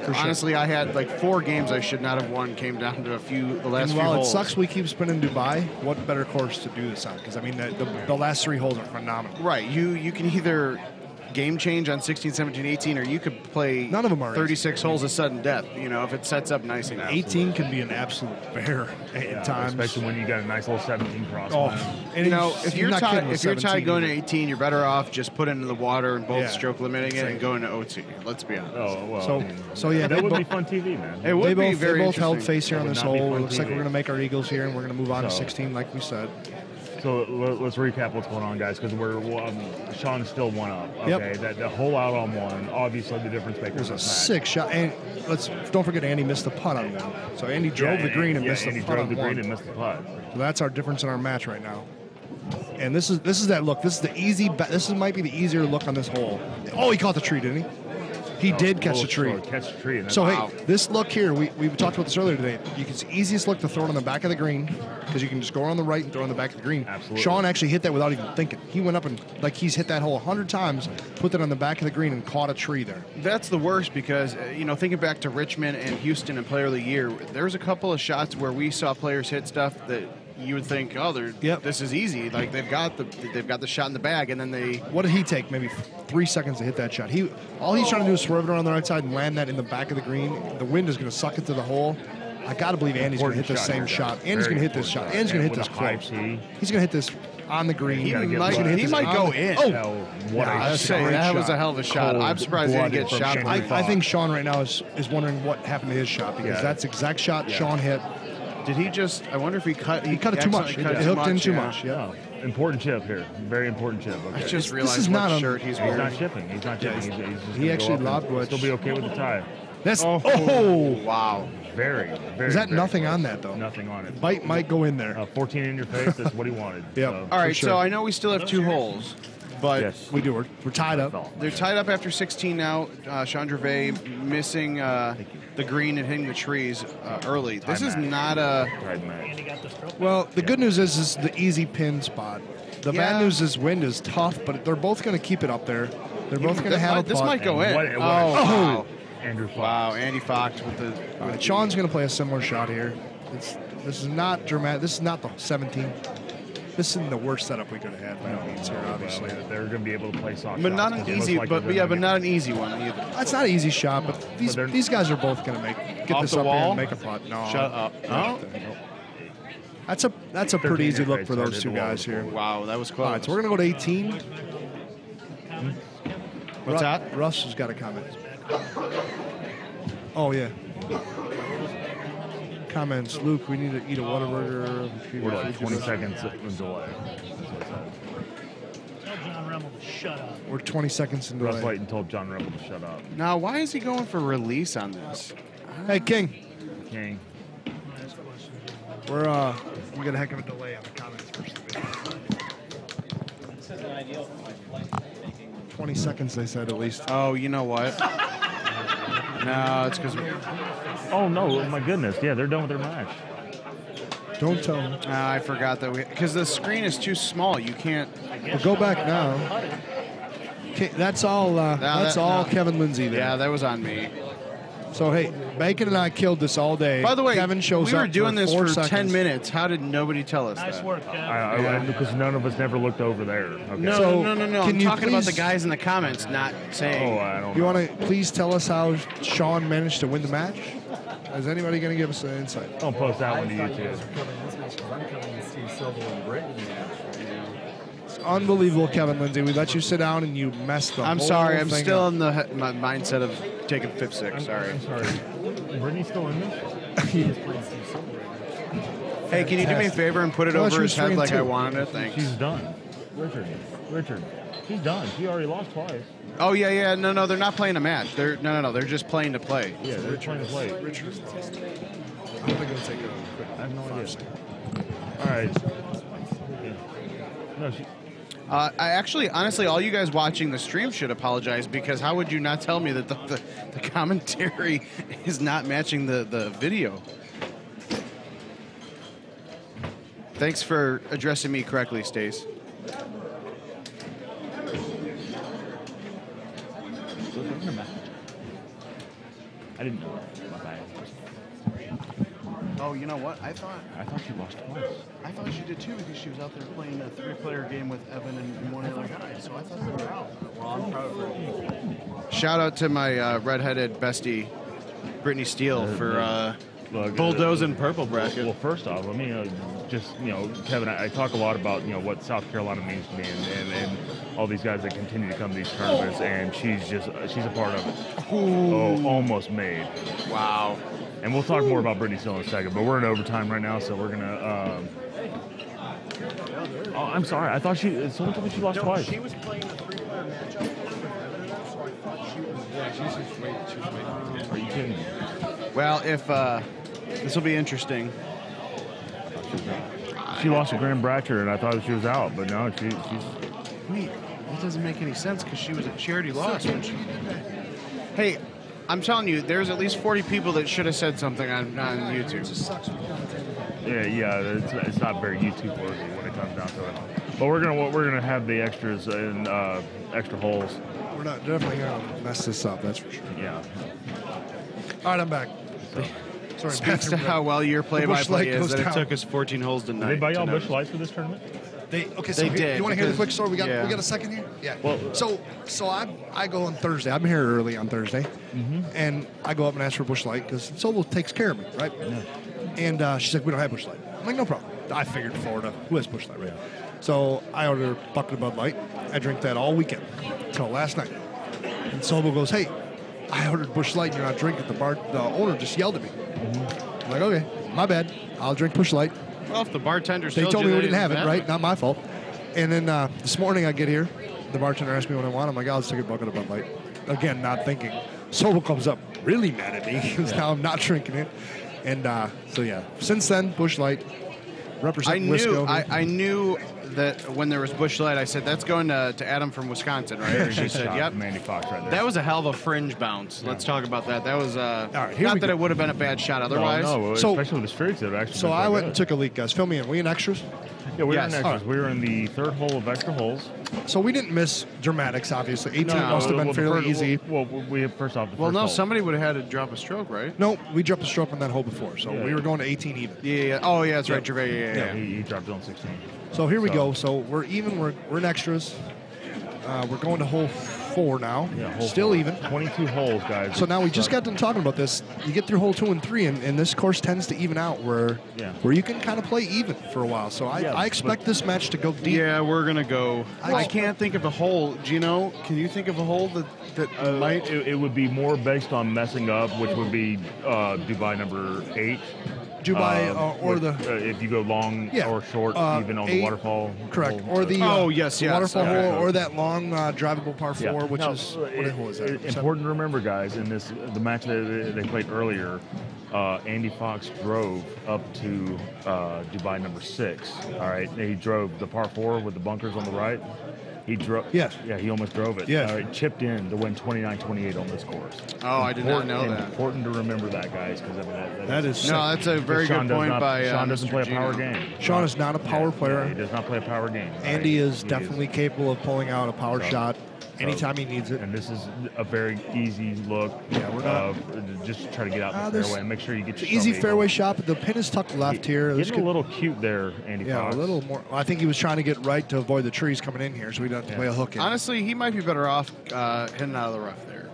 A: For sure.
B: Honestly, I had like four games I should not have won. Came down to a few. The last
A: And
B: few
A: while it sucks we keep spinning Dubai, what better course to do this on? Because I mean, the, the, the last three holes are phenomenal.
B: Right. You you can either game change on 16, 17, 18, or you could play
A: None of them are
B: 36 holes of sudden death. You know, if it sets up nice enough.
A: 18 can be an absolute bear at
C: Yeah,
A: times.
C: especially when you got a nice little 17 cross.
A: oh, and
B: you know,
A: he's-
B: if
A: he's
B: you're
A: not
B: tied, if you're tied going to 18, you're better off just putting into the water and both
A: Yeah.
B: stroke limiting it and going to OT. Let's be honest.
C: Oh well.
A: So- so yeah,
C: that
A: they
C: would be fun TV, man.
B: It would
A: they
B: be
A: both,
B: very
A: they both held face here on this hole. It
C: fun
A: looks like we're going to make our eagles here, and we're going to move on to 16, like we said.
C: So let- let's recap what's going on, guys, because we're um, Sean's still one up.
A: Yep.
C: Okay, that the whole out on one, obviously the difference maker.
A: It was a
C: match.
A: sick shot, and let's don't forget Andy missed the putt on that. So Andy
C: Yeah,
A: drove the green and
C: yeah,
A: missed
C: and
A: the
C: he
A: putt
C: drove
A: on
C: the green and missed the putt.
A: So that's our difference in our match right now. And this is this is that look. This is the easy. This is, might be the easier look on this hole. Oh, he caught the tree, didn't he? He did catch the tree.
C: so Catch the tree. And
A: So
C: that's-
A: hey, this look here, we, we talked about this earlier today. You can, it's the easiest look to throw it on the back of the green because you can just go around the right and throw it on the back of the green.
C: Absolutely.
A: Sean actually hit that without even thinking. He went up and like he's hit that hole a hundred times, put that on the back of the green and caught a tree there.
B: That's the worst because uh, you know thinking back to Richmond and Houston and Player of the Year, there's a couple of shots where we saw players hit stuff that you would think, oh, they're
A: Yep.
B: this is easy. Like they've got the they've got the shot in the bag, and then they
A: What did he take? Maybe three seconds to hit that shot. He all he's trying to do is swerve it around the right side and land that in the back of the green. The wind is going to suck it to the hole. I got to believe Andy's going to hit the same
C: here,
A: shot. Andy's going to hit this shot. Andy's going to hit this
C: And with a high
A: close.
C: tee.
A: He's going to hit this on the green.
C: He gotta
B: might,
C: blood.
B: he might go in.
A: Oh,
C: Hell, what
A: Yeah,
C: a
B: I
A: that's
B: say
A: great
B: that was a hell of a shot. I'm surprised he didn't get shot.
C: from
B: by
C: Shane
A: I, I think Sean right now is, is wondering what happened to his shot because
C: Yeah.
A: that's the exact shot
C: Yeah.
A: Sean hit.
B: Did he just? I wonder if he cut.
A: He cut it too much.
B: accidentally
A: It
B: cut
A: hooked in too
B: yeah.
A: much. Yeah.
C: Yeah. Important chip here. Very important chip. Okay.
B: I just realized
A: This
B: realized
A: is
B: what
A: not a-
B: shirt he's
C: He's
B: wearing.
C: not shipping. He's not
A: Yeah,
C: shipping.
A: he's-
C: he's, he's just
A: he actually lobbed
C: and
A: wedge.
C: Still be okay with the tie.
A: That's
B: Oh.
A: oh.
B: Wow.
C: Very, very.
A: Is that
C: very
A: nothing
C: close.
A: on that though?
C: Nothing on it.
A: Bite might go in there.
C: Uh, 14 in your face. That's what he wanted.
A: Yeah.
C: So,
B: All right,
A: sure.
B: so I know we still have two holes, but
C: Yes.
A: We do. We're, we're tied up.
B: They're tied up after 16 now. Uh, Sean Gervais missing uh, the green and hitting the trees uh, early. This is
C: match.
B: not a.
C: Tied match.
A: Well, the good news is is the easy pin spot. The
B: Yeah.
A: bad news is wind is tough, but they're both going to keep it up there. They're both going to
B: This
A: have
B: might-
A: a
B: this
A: putt.
B: might go in.
C: What- what-
B: oh, wow.
C: Andrew Fox.
B: Wow, Andy Fox with the.
A: All
B: with
A: Sean's going to play a similar shot here. It's, this is not dramatic. This is not the 17. This isn't the worst setup we could have had by no means here, obviously.
C: Well, they're going to be able to play soft
B: but not an easy,
C: likely
B: but yeah, but not an easy one either.
A: Uh, that's not an easy shot, but these
C: they're-
A: these guys are both going to make get this up
B: wall?
A: here and make a putt. No,
B: Shut up. Oh,
A: That's a that's a pretty easy look for those two
C: hit the wall
A: guys here.
B: wow, that was close.
A: All right, so we're going to go to 18. Hmm?
B: What's
A: Ru-
B: that?
A: Russ has got a comment. Oh yeah. Comments, Luke. We need to eat a Whataburger.
C: We're like 20 seconds in delay.
E: Tell John Rummel to shut up.
A: We're 20 seconds into
C: Russ
A: it.
C: Layton told John Rebel to shut up.
B: Now, why is he going for release on this?
A: Hey King,
C: King.
A: We're uh we got a heck of a delay on the comments for first. 20 seconds, they said at least.
B: Oh, you know what? no, it's because.
C: Oh, no. My goodness. Yeah, they're done with their match.
A: Don't tell them.
B: I forgot that we because the screen is too small. You can't.
A: We'll go back now. Ki- That's all. Uh, that's
B: that-
A: all
B: no.
A: Kevin Lindsay there.
B: Yeah, that was on me.
A: So hey, Bacon and I killed this all day.
B: By the way,
A: Kevin shows
B: we were
A: up
B: doing
A: for
B: this
A: four
B: for
A: seconds.
B: ten minutes. How did nobody tell us
E: Nice
B: that?
E: work, Kev.
C: I, I, I- because none of us never looked over there. Okay.
B: No,
A: So,
B: no, no, no.
A: can
B: I'm
A: you
B: talking about the
A: please-
B: guys in the comments, not saying.
C: Oh, I don't
A: You
C: know.
A: want to please tell us how Sean managed to win the match? Is anybody going to give us an insight?
C: Don't post that one to YouTube.
F: twice because I'm coming to Steve Silva and Brittany match.
A: It's unbelievable, Kevin Lindsay. We let you sit down and you messed the
B: I'm
A: whole
B: sorry. I'm
A: thing
B: still
A: up.
B: in the he- my mindset of taking fifth six.
C: I'm
B: Sorry.
C: I'm sorry. Brittany's still in this?
F: He is playing Steve Silva.
B: Hey, can you do me a favor and put it over
A: was
B: his head
A: three and
B: like I wanted it? Thanks.
C: She's done. Richard. Richard. She's done. She already lost twice.
B: Oh yeah, yeah. No, no, they're not playing a match. They're no, no, no. They're just playing to play.
C: Yeah, they're trying to play.
A: Richard is lost. I don't think it'll take a quick
C: I have no
A: five
C: idea.
A: seconds.
C: All right. Yeah. No, she,
B: Uh, I actually, honestly, all you guys watching the stream should apologize because how would you not tell me that the, the, the commentary is not matching the, the video? Thanks for addressing me correctly, Stace.
C: I didn't know. My bad.
B: Oh, you know what? I thought
C: I thought she lost twice.
B: I thought she did too because she was out there playing a three-player game with Evan and one other guy. So I thought they were out.
F: Well, I'm proud of her.
B: Shout out to my uh, redheaded bestie, Brittany Steele, for uh,
C: Look,
B: bulldozing
C: uh,
B: purple bracket.
C: Well, first off, let me uh, just, you know, Kevin, I, I talk a lot about, you know, what South Carolina means to me and, and, and all these guys that continue to come to these tournaments, and she's just, uh, she's a part of it. Oh, almost made.
B: wow.
C: And we'll talk more about Brittany Steele in a second, but we're in overtime right now, so we're going to. Um, oh, I'm sorry. I thought she, someone told me she lost
F: No,
C: twice.
F: she was playing a three-player matchup with Evan and her, so I thought she was. Yeah, she was just waiting. She was waiting.
C: Are you kidding me?
B: Well, if uh, this will be interesting.
C: She lost to Graham Bratcher, and I thought she was out, but no, she, she's.
B: Wait, that doesn't make any sense because she was she already lost. when she- Hey, I'm telling you, there's at least 40 people that should have said something on, on YouTube.
C: Yeah, yeah, it's, it's not very YouTube worthy when it comes down to it. But we're gonna we're gonna have the extras in uh, extra holes.
A: We're not definitely gonna mess this up. That's for sure.
C: Yeah.
A: All right, I'm back. Sorry,
B: Speaks to how well your
A: Busch
B: play-by-play
A: Light
B: is
A: goes
B: that it took us 14 holes
C: Did
B: tonight.
C: they buy y'all
B: to
C: Busch
B: know.
C: Lights for this tournament?
A: They okay. So
B: They
A: here-
B: did,
A: you want to hear the quick story? We got
B: yeah.
A: we got a second here. Yeah.
C: Well-
A: so so I I go on Thursday. I'm here early on Thursday, and I go up and ask for Busch Light because Sobel takes care of me, right? Yeah. And uh, she's like, we don't have Busch Light. I'm like, no problem. I figured Florida who has Busch Light, right? So I order a bucket of Bud Light. I drink that all weekend until last night. And Sobel goes, hey, I ordered Busch Light. and You're not drinking. The bar the owner just yelled at me. I'm like, okay, my bad. I'll drink Busch Light.
B: Well, if the bartender
A: They
B: told
A: me we didn't have it, right? Not my fault. And then uh, this morning I get here, the bartender asked me what I want. I'm like, I'll just take a bucket of Bud Light. Again, not thinking. Sobel comes up really mad at me because now I'm not drinking it. And uh, so yeah, since then, Busch Light
B: I knew. I, I knew that when there was Busch Light, I said that's going to, to Adam from Wisconsin, right?
C: Very
B: she said, "Yep."
C: Mandy Fox right there.
B: That was a hell of a fringe bounce. Let's talk about that. That was uh,
A: All right, here
B: not
A: we
B: that
A: go.
B: it would have been a bad shot otherwise.
C: No, no,
A: So-
C: especially with the streaks, it actually.
A: so I
C: quite
A: went and took a leak, guys. Fill me in. We in extras?
C: Yeah, we
B: Yes.
C: were in extras.
A: right.
C: We were in the third hole of extra holes.
A: So we didn't miss dramatics, obviously. 18
B: No,
A: must have been
C: well,
A: fairly
C: first-
A: easy.
C: Well, well, we first off. The
B: Well,
C: first
B: no,
C: hole.
B: somebody would have had to drop a stroke, right?
A: No, we dropped a stroke on that hole before, so
C: Yeah.
A: we were going to 18 even.
B: Yeah, yeah. Oh, yeah, that's right.
A: Yeah.
B: Gervais. Yeah, yeah,
C: Yeah,
B: yeah.
C: he, he dropped it on 16.
A: So here we
C: So-
A: go. So we're even. We're, we're in extras. Uh, we're going to hole four now.
C: Yeah, hole
A: Still
C: four.
A: even.
C: 22 holes, guys.
A: So now we just
C: Suck.
A: got done talking about this. You get through hole two and three, and, and this course tends to even out where
C: Yeah.
A: where you can kind of play even for a while. So I,
C: Yeah,
A: I expect this match to go deep.
B: Yeah, we're gonna go.
A: I-
B: I, can't think of a hole. Gino, can you think of a hole that that
C: Uh,
B: might?
C: it, it would be more based on messing up, which would be uh, Dubai number eight.
A: Dubai
C: Um,
A: uh, or
C: with-
A: the
C: uh, if you go long
A: Yeah,
C: or short,
A: uh,
C: even on
A: eight-
C: the waterfall.
A: correct
C: hole.
A: or the
B: Oh,
A: uh,
B: yes,
A: the
B: yes,
A: waterfall
C: okay.
A: hole or that long uh, drivable par four,
C: Yeah.
A: which
C: Now,
A: is what hole is that?
C: it- important to remember, guys. In this, the match that they played earlier, uh, Andy Fox drove up to uh, Dubai number six. All right, he drove the par four with the bunkers on the right. He drove.
A: Yes.
C: Yeah, he almost drove it.
A: Yes.
C: All right, chipped in to win 29-28 on this course.
B: Oh, I did not know
C: Important-
B: that.
C: Important to remember that, guys, because I mean, that,
A: That is sick.
B: No, that's a very good point
C: not,
B: by uh,
C: Sean doesn't
B: Mr.
C: play a
B: Gino.
C: power game.
A: Sean is not a power
C: Yeah,
A: player.
C: yeah, he does not play a power game. all
A: Andy
C: right?
A: is
C: He
A: definitely capable of pulling out a power
C: So-
A: shot
C: so-
A: anytime he needs it.
C: And this is a very easy look.
A: Yeah, we're not-
C: of just try to get out
A: Uh,
C: the fairway and make sure you get
A: It's
C: your
A: easy fairway
C: made.
A: shot, but the pin is tucked left here. This
C: Getting
A: could-
C: a little cute there, Andy
A: yeah,
C: Fox.
A: a little more. I think he was trying to get right to avoid the trees coming in here, so we don't have to
C: Yeah.
A: play a hook in.
B: Honestly, he might be better off uh, hitting out of the rough there.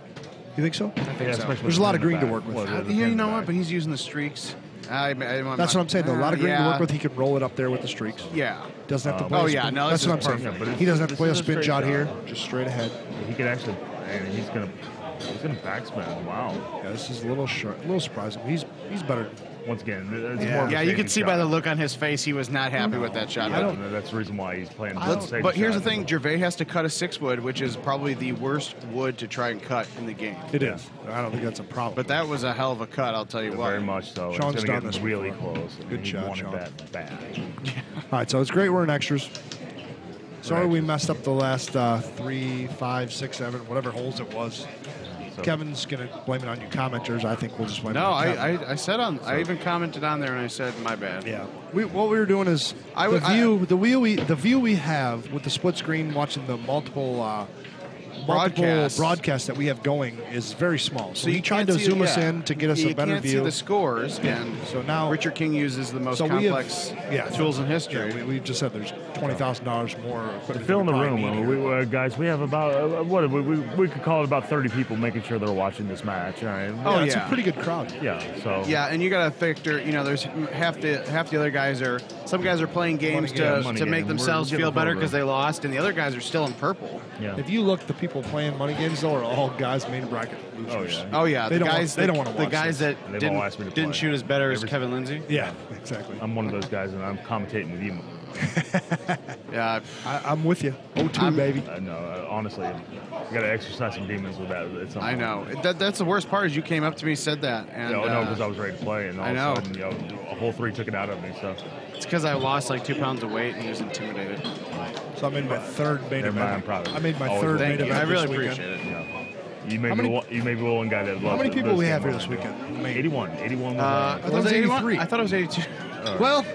A: you think so?
B: I think
C: Yeah,
B: so.
A: There's a lot of green to work with.
C: Well,
B: Uh, yeah, you know what? But he's using the streaks. I, I,
A: That's what I'm saying. Though. A lot of green
B: yeah.
A: to work with. He can roll it up there with the streaks.
B: Yeah.
A: Doesn't have to
C: Um,
A: play.
B: oh,
A: a
B: yeah, no,
A: that's what I'm
B: is
A: saying.
C: but
A: he doesn't have to play a spin shot
C: shot.
A: here, just straight ahead.
C: He could actually, and he's gonna, he's gonna backspin. Wow.
A: Yeah, this is a little short, a little surprising. He's he's better.
C: Once again, it's
B: Yeah,
C: more of a
B: yeah you
C: safety
B: could see
C: shot.
B: by the look on his face he was not happy with that shot.
C: Yeah,
B: But-
C: and that's the reason why he's playing.
A: I
C: the
B: But here's the thing: Gervais has to cut a six wood, which is probably the worst wood to try and cut in the game.
A: It is. I don't think that's a problem.
B: But that was a hell of a cut, I'll tell you what.
C: Very much so.
A: Sean's
C: it's
A: done this
C: really
A: before.
C: close. and
A: Good
C: he
A: shot,
C: wanted
A: Sean.
C: that bad.
A: All right, so it's great we're in extras. Sorry we messed up the last uh, three, five, six, seven, whatever holes it was.
C: So,
A: Kevin's gonna blame it on you commenters. I think we'll just blame it
B: No,
A: on
B: I,
A: Kevin.
B: I, I said on, I even commented on there and I said, my bad.
A: Yeah. We, what we were doing is
B: I
A: the
B: w- I-
A: view. the view we the view we have with the split screen, watching the multiple uh, multiple
B: Broadcasts.
A: broadcasts that we have going is very small. So,
B: So
A: he
B: you
A: tried to
B: see-
A: zoom us
B: yeah.
A: in to get us
B: you
A: a better
B: can't
A: view.
B: see the scores, and
A: So now-
B: Richard King uses the most
A: So we have-
B: complex
A: yeah.
B: tools in history.
A: Yeah, we, we just said there's twenty thousand dollars more.
C: To fill in the room,
A: probably
C: uh, we,
A: here.
C: uh, guys, we have about uh, what we, we, we could call it about 30 people making sure they're watching this match. All right.
B: Oh,
A: yeah, it's a pretty good crowd.
C: Yeah. So
B: Yeah, and you got to factor. You know, there's half the half the other guys are. Some guys are playing games
C: Money
B: to,
C: money
B: to
C: game.
B: make themselves
C: we're
B: feel better because they lost, and the other guys are still in purple.
C: Yeah.
A: If you look, the people playing money games though are all guys made main bracket losers.
C: Oh, yeah.
B: Oh yeah,
A: They
B: the
A: don't want-
B: guys
A: they
B: that,
A: don't wanna
B: the
A: watch
B: guys
A: this.
B: that
C: They've
B: didn't,
C: all me to
B: didn't
C: play.
B: shoot as better as
C: Every-
B: Kevin Lindsay.
A: Yeah, exactly.
C: I'm one of those guys, and I'm commentating with you.
B: Yeah,
A: I, I'm with you. Oh, 2
B: I'm-
A: baby.
C: I know. uh, Honestly, you got to exercise some demons with that. At some
B: I
C: point.
B: know. That, that's the worst part is you came up to me, said that, and
C: Yeah, oh, no,
B: uh,
C: because I was ready to play, and all
B: I
C: of
B: know.
C: a sudden, you know, a whole three took it out of me. So
B: it's because I lost like two pounds of weight and he was intimidated.
A: So I made my third main
C: Never mind,
A: event.
C: I'm proud of
A: I made my
C: Always
A: third
C: will.
A: main
B: Thank you.
A: event
B: I really appreciate
A: weekend.
B: it.
C: yeah, you may
A: How
C: be
A: many-
C: one, you may be the one guy that loves.
A: How many people we have here this weekend?
C: 81. 81 was
B: Uh,
A: I thought it
B: was
A: was
B: it 81?
A: 83.
B: I thought it was 82.
A: Well,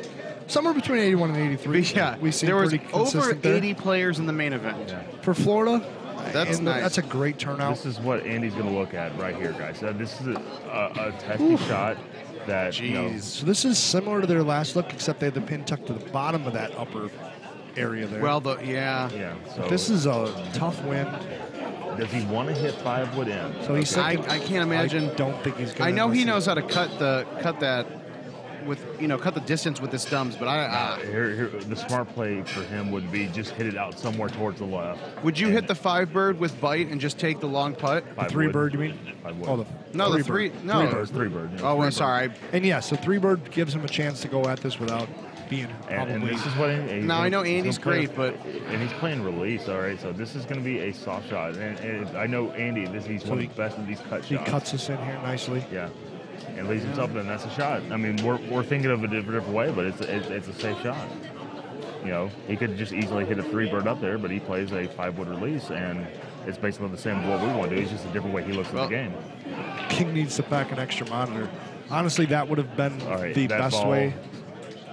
A: somewhere between 81 and 83.
B: yeah,
A: we seem
B: there was over
A: consistent there.
B: 80 players in the main event.
C: Yeah.
A: for Florida.
B: That's
A: and
B: nice.
A: That's a great turnout.
C: This is what Andy's going to look at right here, guys. Uh, this is a, a, a testy shot that you know,
B: Jeez.
A: so this is similar to their last look, except they had the pin tucked to the bottom of that upper area there.
B: Well, the yeah.
C: yeah. So
A: this is a tough win.
C: does he want to hit five wood in?
A: So he's
B: I,
A: thinking-
B: I can't imagine.
A: I don't think he's. Gonna
B: I know he
A: unless
B: knows how to cut the cut that with you know cut the distance with his thumbs, but I uh,
C: Here, here, the smart play for him would be just hit it out somewhere towards the left.
B: would you hit the five bird with bite and just take the long putt?
C: Five
A: three
C: wood.
A: bird. You mean?
C: Five wood.
A: Oh, the
B: No, the
A: three
B: three.
A: bird.
B: No,
C: Three bird, three bird. yeah.
B: Oh,
C: Three
B: I'm
C: bird.
B: sorry.
A: And yeah, so three bird gives him a chance to go at this without being
C: And, and this is what. Andy- he's
B: Now, I know Andy's
C: gonna play-
B: great, but-
C: and he's playing release. All right, so this is going to be a soft shot, and, and I know Andy. This he's
A: So
C: one
A: he-
C: of the best of these cut
A: he
C: shots.
A: cuts us in here nicely.
C: Yeah, and leaves himself, and that's a shot. I mean, we're, we're thinking of it a different, different way, but it's, it's it's a safe shot. You know, he could just easily hit a three bird up there, but he plays a five wood release, and it's basically the same as what we want to do. It's just a different way he looks
B: Well-
C: at the game.
A: King needs to pack an extra monitor. Honestly, that would have been
C: All right,
A: the best
C: ball-
A: way.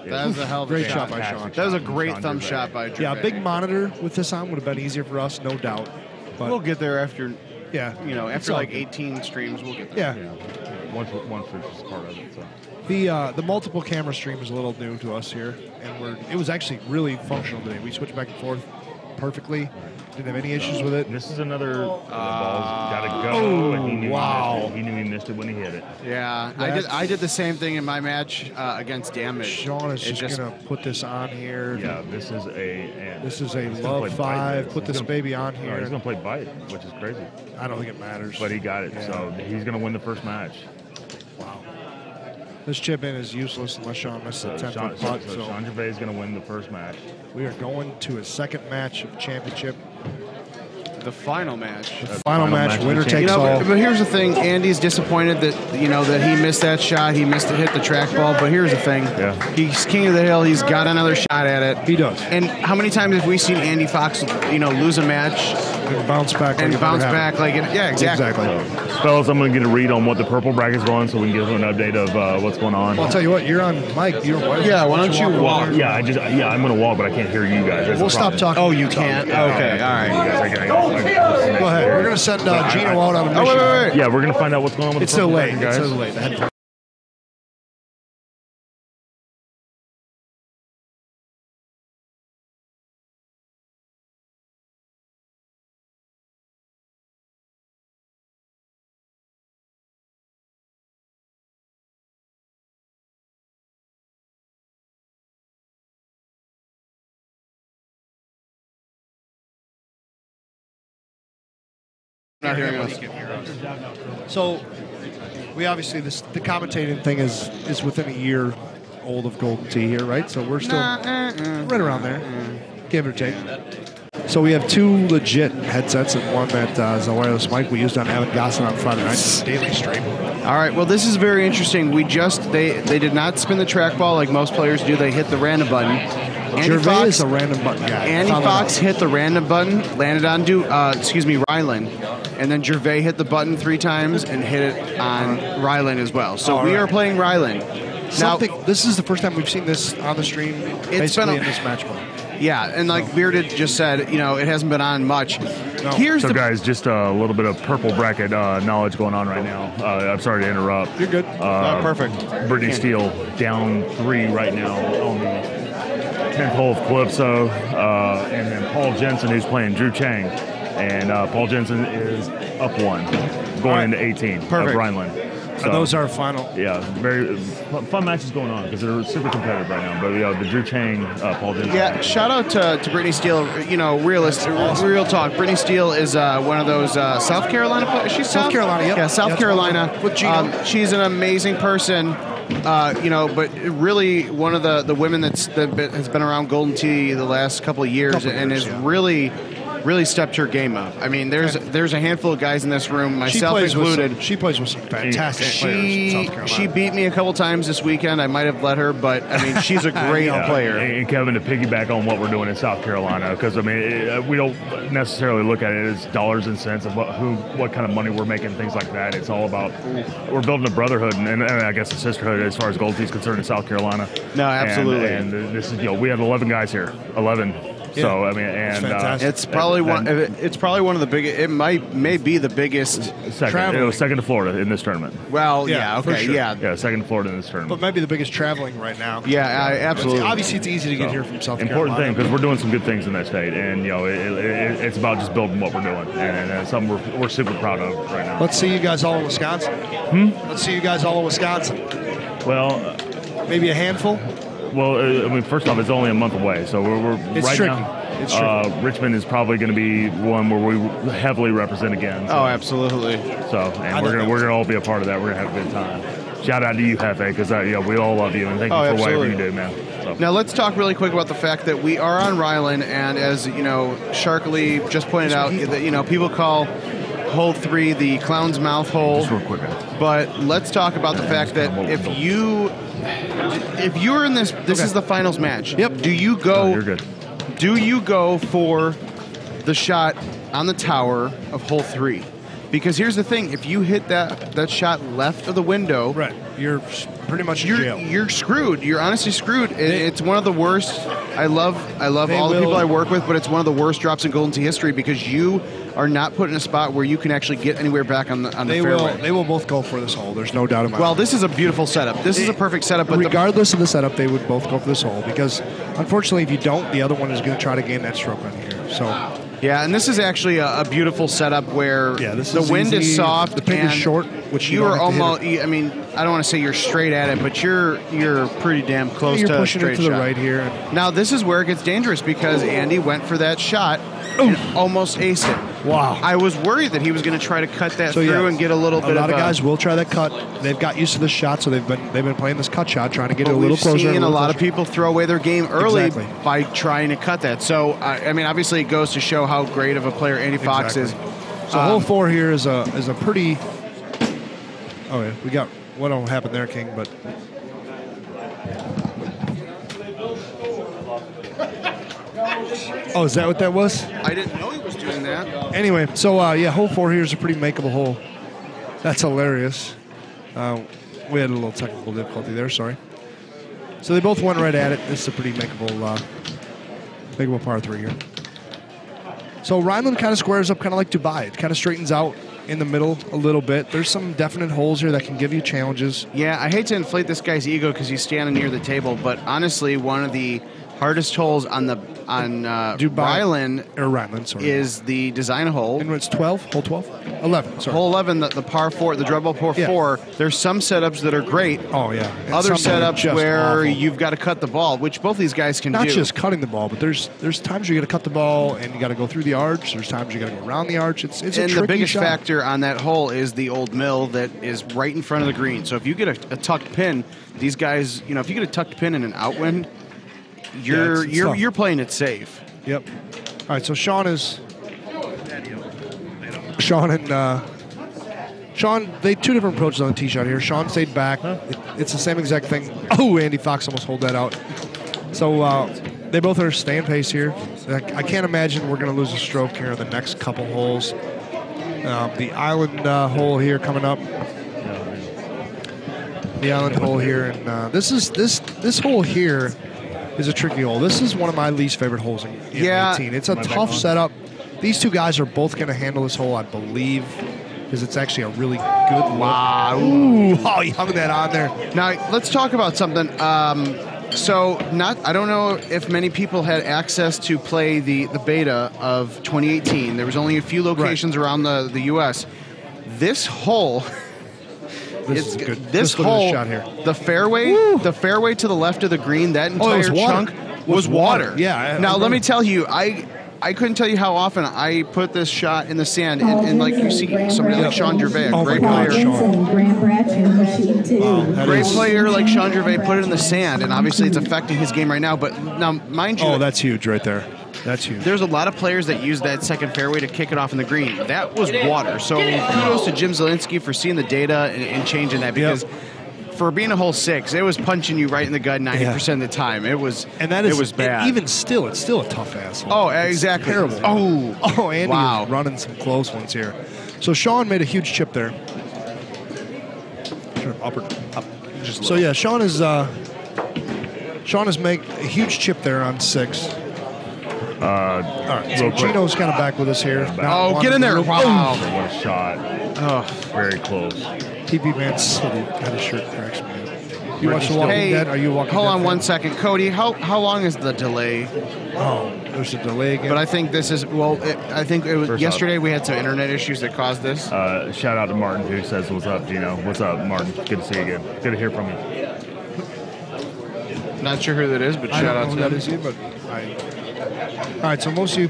B: That was a hell of a
A: Great
B: shot.
A: shot by Sean.
B: That was a great
C: Sean
B: thumb shot by Drew.
A: Yeah, a big monitor with this on would have been easier for us, no doubt. But
B: We'll get there after
A: yeah,
B: you know after like
A: good.
B: 18 streams. We'll get there.
A: Yeah,
C: Yeah, once once it's just part of it. So
A: the uh, the multiple camera stream is a little new to us here, and we're it was actually really functional today. We switched back and forth perfectly. Didn't have any issues with it.
C: This is another. the ball's got to go.
A: Oh,
C: and he knew
A: wow.
C: He, missed it. he knew he missed it when he hit it.
B: Yeah, I did. I did the same thing in my match uh, against Damage.
A: Sean is
B: It
A: just, gonna put this on here.
C: Yeah, this is a. and
A: This is a love
C: play bite
A: five. Put
C: He's
A: this
C: gonna-
A: baby on
C: no,
A: here.
C: he's gonna play bite, which is crazy.
A: I don't think it matters.
C: But he got it,
A: Yeah.
C: so he's gonna win the first match.
A: Wow. This chip in is useless unless Sean misses
C: So
A: a 10
C: Sean,
A: foot putt.
C: so
A: So
C: Sean Gervais is gonna win the first match.
A: we are going to a second match of championship.
B: The final match.
A: Final,
C: final
A: match,
C: match
A: winner takes
B: You know,
A: all.
B: but, but here's the thing. Andy's disappointed that you know that he missed that shot. He missed to hit the trackball. But here's the thing.
C: Yeah.
B: He's king of the hill. He's got another shot at it.
A: He does.
B: And how many times have we seen Andy Fox, you know, lose a match
A: And bounce back. like
B: and
A: it
B: bounce back like it? Yeah, exactly.
A: Exactly.
C: Fellas, I'm gonna get a read on what the purple bracket's going, so we can give you an update of uh, what's going on.
A: Well, I'll tell you what. You're on mic. You're
B: Yeah, why don't you walk?
C: yeah, I just yeah, I'm gonna walk, but I can't hear you guys. That's
A: We'll stop talking.
B: Oh, you can't. Okay, all right.
C: Guys, go.
A: Ahead. We're gonna send uh, Gino out on a
B: Oh,
A: mission.
B: wait, wait, wait.
C: Yeah, we're gonna find out what's going on with
A: It's
C: the
A: so late.
C: bracket,
A: It's
C: guys.
A: so late.
B: Not hearing us.
A: So we obviously this the commentating thing is is within a year old of Golden Tee here, right? So we're still right around there, give or take. So we have two legit headsets and one that uh, is a wireless mic we used on Evan Gossen on Friday night daily stream.
B: All right. Well, this is very interesting. We just they they did not spin the trackball like most players do. They hit the random button. Andy
A: Gervais
B: Fox,
A: is a random button guy.
B: Andy Fox
A: out.
B: hit the random button, landed on do uh, excuse me Rylan, and then Gervais hit the button three times and hit it on Rylan as well. So
A: All
B: we
A: right.
B: are playing Rylan. Now,
A: This is the first time we've seen this on the stream.
B: It's
A: been
B: a-
A: in this match play.
B: yeah, and like Bearded just said, you know, it hasn't been on much. Here's
C: So,
B: the
C: guys, just a little bit of purple bracket uh, knowledge going on right now. Uh, I'm sorry to interrupt.
A: You're good.
C: Uh,
B: perfect.
C: Brittany Steele down three right now on the 10th hole of Calypso. Uh, and then Paul Jensen, who's playing Drew Chang. And uh, Paul Jensen is up one going into 18
B: Perfect.
C: of Rhineland.
A: And those are final.
C: Yeah, very fun, fun matches going on because they're super competitive right now. But yeah, the Drew Chang, uh, Paul Jensen.
B: Yeah, shout out to, to Brittany Steele. You know, realist, real talk. Brittany Steele is uh, one of those uh, South Carolina players. She's
A: South Carolina, yep.
B: Yeah, South
A: That's
B: Carolina.
A: With Gino.
B: Um, she's an amazing person. Uh, you know, but really one of the, the women that's that has been around Golden Tee the last couple of years
A: Couple
B: and
A: years,
B: has
A: yeah.
B: really really stepped her game up. I mean, there's there's a handful of guys in this room, myself
A: plays with
B: included.
A: some, she plays with some fantastic players in
B: She
A: South Carolina.
B: she beat me a couple times this weekend. I might have let her, but I mean, she's a great
C: Yeah,
B: player.
C: And Kevin, to piggyback on what we're doing in South Carolina, because I mean, it, uh, we don't necessarily look at it as dollars and cents of what, who, what kind of money we're making, things like that. It's all about we're building a brotherhood and, and I guess a sisterhood as far as Gold Tee's concerned in South Carolina.
B: No, absolutely.
C: And, and this is you know we have 11 guys here, 11. So I mean, and
A: fantastic.
C: uh,
B: It's probably
C: and-
B: one.
C: and
B: It's probably one of the biggest. It might may be the biggest.
C: second, it
A: traveling.
C: was second to Florida in this tournament.
B: Well,
A: Yeah,
B: yeah,
A: for
B: okay,
A: sure.
B: yeah,
C: Yeah, second to Florida in this tournament.
A: but
C: tournament.
A: maybe the biggest traveling right now.
B: yeah, I, absolutely.
A: Obviously, it's easy to get here from South
C: Important
A: Carolina.
C: thing because we're doing some good things in that state, and you know it, it, it's about just building what we're doing, and, and it's something we're, we're super proud of right now.
A: Let's see you guys all in Wisconsin.
C: Hmm?
A: Let's see you guys all in Wisconsin.
C: well, uh,
A: Maybe a handful.
C: Well, uh, I mean, first off, it's only a month away, so we're, we're
A: It's
C: right
A: tricky.
C: now.
A: It's
C: uh, Richmond is probably going to be one where we heavily represent again. So,
B: oh, absolutely.
C: so and
A: I
C: we're gonna we're gonna all be a part of that. We're gonna have a good time. Shout out to you, Hefe, because uh, you know, we all love you and thank you
B: Oh,
C: for whatever you do, man. So.
B: Now let's talk really quick about the fact that we are on Ryland, and as you know, Sharkly just pointed out, that you know people call hole three the clown's mouth hole.
C: Just real quick, man.
B: But let's talk about the fact that if you if you're in this, this
A: Okay.
B: is the finals match.
A: Yep.
B: Do you go?
C: You're good.
B: Do you go for the shot on the tower of hole three? Because here's the thing: if you hit that that shot left of the window,
A: Right. You're pretty much
B: you're
A: jail.
B: you're screwed. You're honestly screwed. It,
A: They-
B: it's one of the worst. I love I love all the people I work with, but it's one of the worst drops in Golden Tee history because you are not put in a spot where you can actually get anywhere back on the on the
A: they
B: fairway.
A: will. They will both go for this hole. There's no doubt about
B: well,
A: it.
B: Well, this is a beautiful setup. This is a perfect setup, but the,
A: regardless of the setup, they would both go for this hole because, unfortunately, if you don't, the other one is going to try to gain that stroke on here. So
B: yeah, and this is actually a, a beautiful setup where
A: Yeah, this
B: the
A: is
B: wind is soft.
A: The pin is short, which you
B: you are
A: have to hit
B: almost. I mean, I don't want to say you're straight at it, but you're you're pretty damn close
A: you're
B: to
A: pushing
B: straight
A: it to the
B: shot.
A: right here.
B: Now this is where it gets dangerous because Andy went for that shot and almost aced it.
A: Wow.
B: I was worried that he was going to try to cut that
A: So
B: through
A: yeah,
B: and get a little
A: a
B: bit
A: lot
B: of
A: guys will try that cut. They've got used to this shot, so they've been they've been playing this cut shot, trying to get it a little
B: we've seen a
A: little
B: lot of people throw away their game early
A: Exactly.
B: by trying to cut that. So I, I mean, obviously, it goes to show how great of a player Andy Fox
A: Exactly.
B: is.
A: So
B: Um,
A: hole four here is a is a pretty. Oh yeah, we got what will happen there, King. But oh, is that what that was?
B: I didn't know he was doing that.
A: Anyway, so uh, yeah, hole four here is a pretty makeable hole. That's hilarious. Uh, we had a little technical difficulty there. Sorry. So they both went right at it. This is a pretty makeable, uh, makeable par three here. So Rhineland kind of squares up, kind of like Dubai. It kind of straightens out in the middle a little bit. There's some definite holes here that can give you challenges.
B: Yeah, I hate to inflate this guy's ego because he's standing near the table, but honestly, one of the hardest holes on the on uh,
A: Dubai-
B: Ryland
A: Or Ryland, sorry.
B: is the design hole.
A: and it's 12, hole 12? 11, sorry.
B: Hole 11, the, the par four, the ball par
A: Yeah.
B: four. There's some setups that are great.
A: oh, yeah. And
B: Other
A: some that are
B: setups where
A: awful.
B: you've got to cut the ball, which both these guys can
A: Not
B: do.
A: Not just cutting the ball, but there's there's times you got to cut the ball and you got to go through the arch. There's times you got to go around the arch. It's it's a
B: and the biggest
A: shot.
B: factor on that hole is the old mill that is right in front of the green. So if you get a, a tucked pin, these guys, you know, if you get a tucked pin in an outwind, you're
A: it's- it's
B: you're
A: tough.
B: you're playing it safe.
A: Yep. All right, so Sean is Sean and uh, Sean. They two different approaches on the tee shot here. Sean stayed back. It- it's the same exact thing. Oh, Andy Fox almost hold that out. So uh, they both are staying pace here. I, I can't imagine we're going to lose a stroke here in the next couple holes. Um, the island uh, hole here coming up. The island hole here, and uh, this is this this hole here is a tricky hole. This is one of my least favorite holes in, in
B: Yeah.
A: 18. It's a tough setup. These two guys are both going to handle this hole, I believe, because it's actually a really good look.
B: Wow.
A: Ooh, oh, you hung that on there.
B: Now let's talk about something. Um, so not I don't know if many people had access to play the the beta of 2018. There was only a few locations around the the U.S. This hole.
A: This
B: it's
A: is good.
B: This
A: Just
B: hole,
A: shot here.
B: the fairway, the fairway to the left of the green, that
A: Oh,
B: entire
A: it was water.
B: chunk
A: Was
B: was water.
A: water. Yeah, I- I
B: now let
A: remember.
B: me tell you, I I couldn't tell you how often I put this shot in the sand, and, and like you see somebody like Sean Gervais,
A: Oh my
B: great
A: God,
B: player,
A: Sean.
G: Graham Bradshaw, machine two.
A: That
B: great
A: is-
B: player like Sean Gervais put it in the sand, and obviously it's affecting his game right now. But now, mind you,
A: Oh, that's huge right there. That's huge.
B: there's a lot of players that use that second fairway to kick it off in the green. That was water. So kudos to Jim Zielinski for seeing the data and, and changing that because. For being a hole six, it was punching you right in the gut ninety percent of the time. It was
A: And that is
B: it was bad.
A: Even still, it's still a tough ass. hole.
B: oh,
A: It's
B: exactly.
A: terrible.
B: Oh,
A: Oh, Andy
B: Wow.
A: running some close ones here. So Sean made a huge chip there. Sure, up or up.
B: Just
A: so yeah, Sean is uh, Sean is make a huge chip there on six.
C: Uh,
A: All right, so
C: quick.
A: Gino's kind of back with us here. Not
B: Oh,
A: wanting
B: get in there!
A: look-
B: Wow.
C: what a shot.
B: Oh.
C: Very close.
A: TV Man City had his shirt cracks, man. You watch The Walking
B: Hey,
A: Dead? Are you Walking
B: hold
A: Dead
B: on
A: fan?
B: one second, Cody. How how long is the delay?
A: Oh, there's a delay again.
B: But I think this is well. It, I think it was
C: First
B: yesterday we had some internet issues that caused this.
C: Uh, shout out to Martin who says, "What's up, Gino? What's up, Martin? Good to see you again. Good to hear from you."
B: Not sure who that is, but
A: I
B: shout
A: don't
B: out
A: know
B: to
A: who that
B: them.
A: is but I. All right, so most of you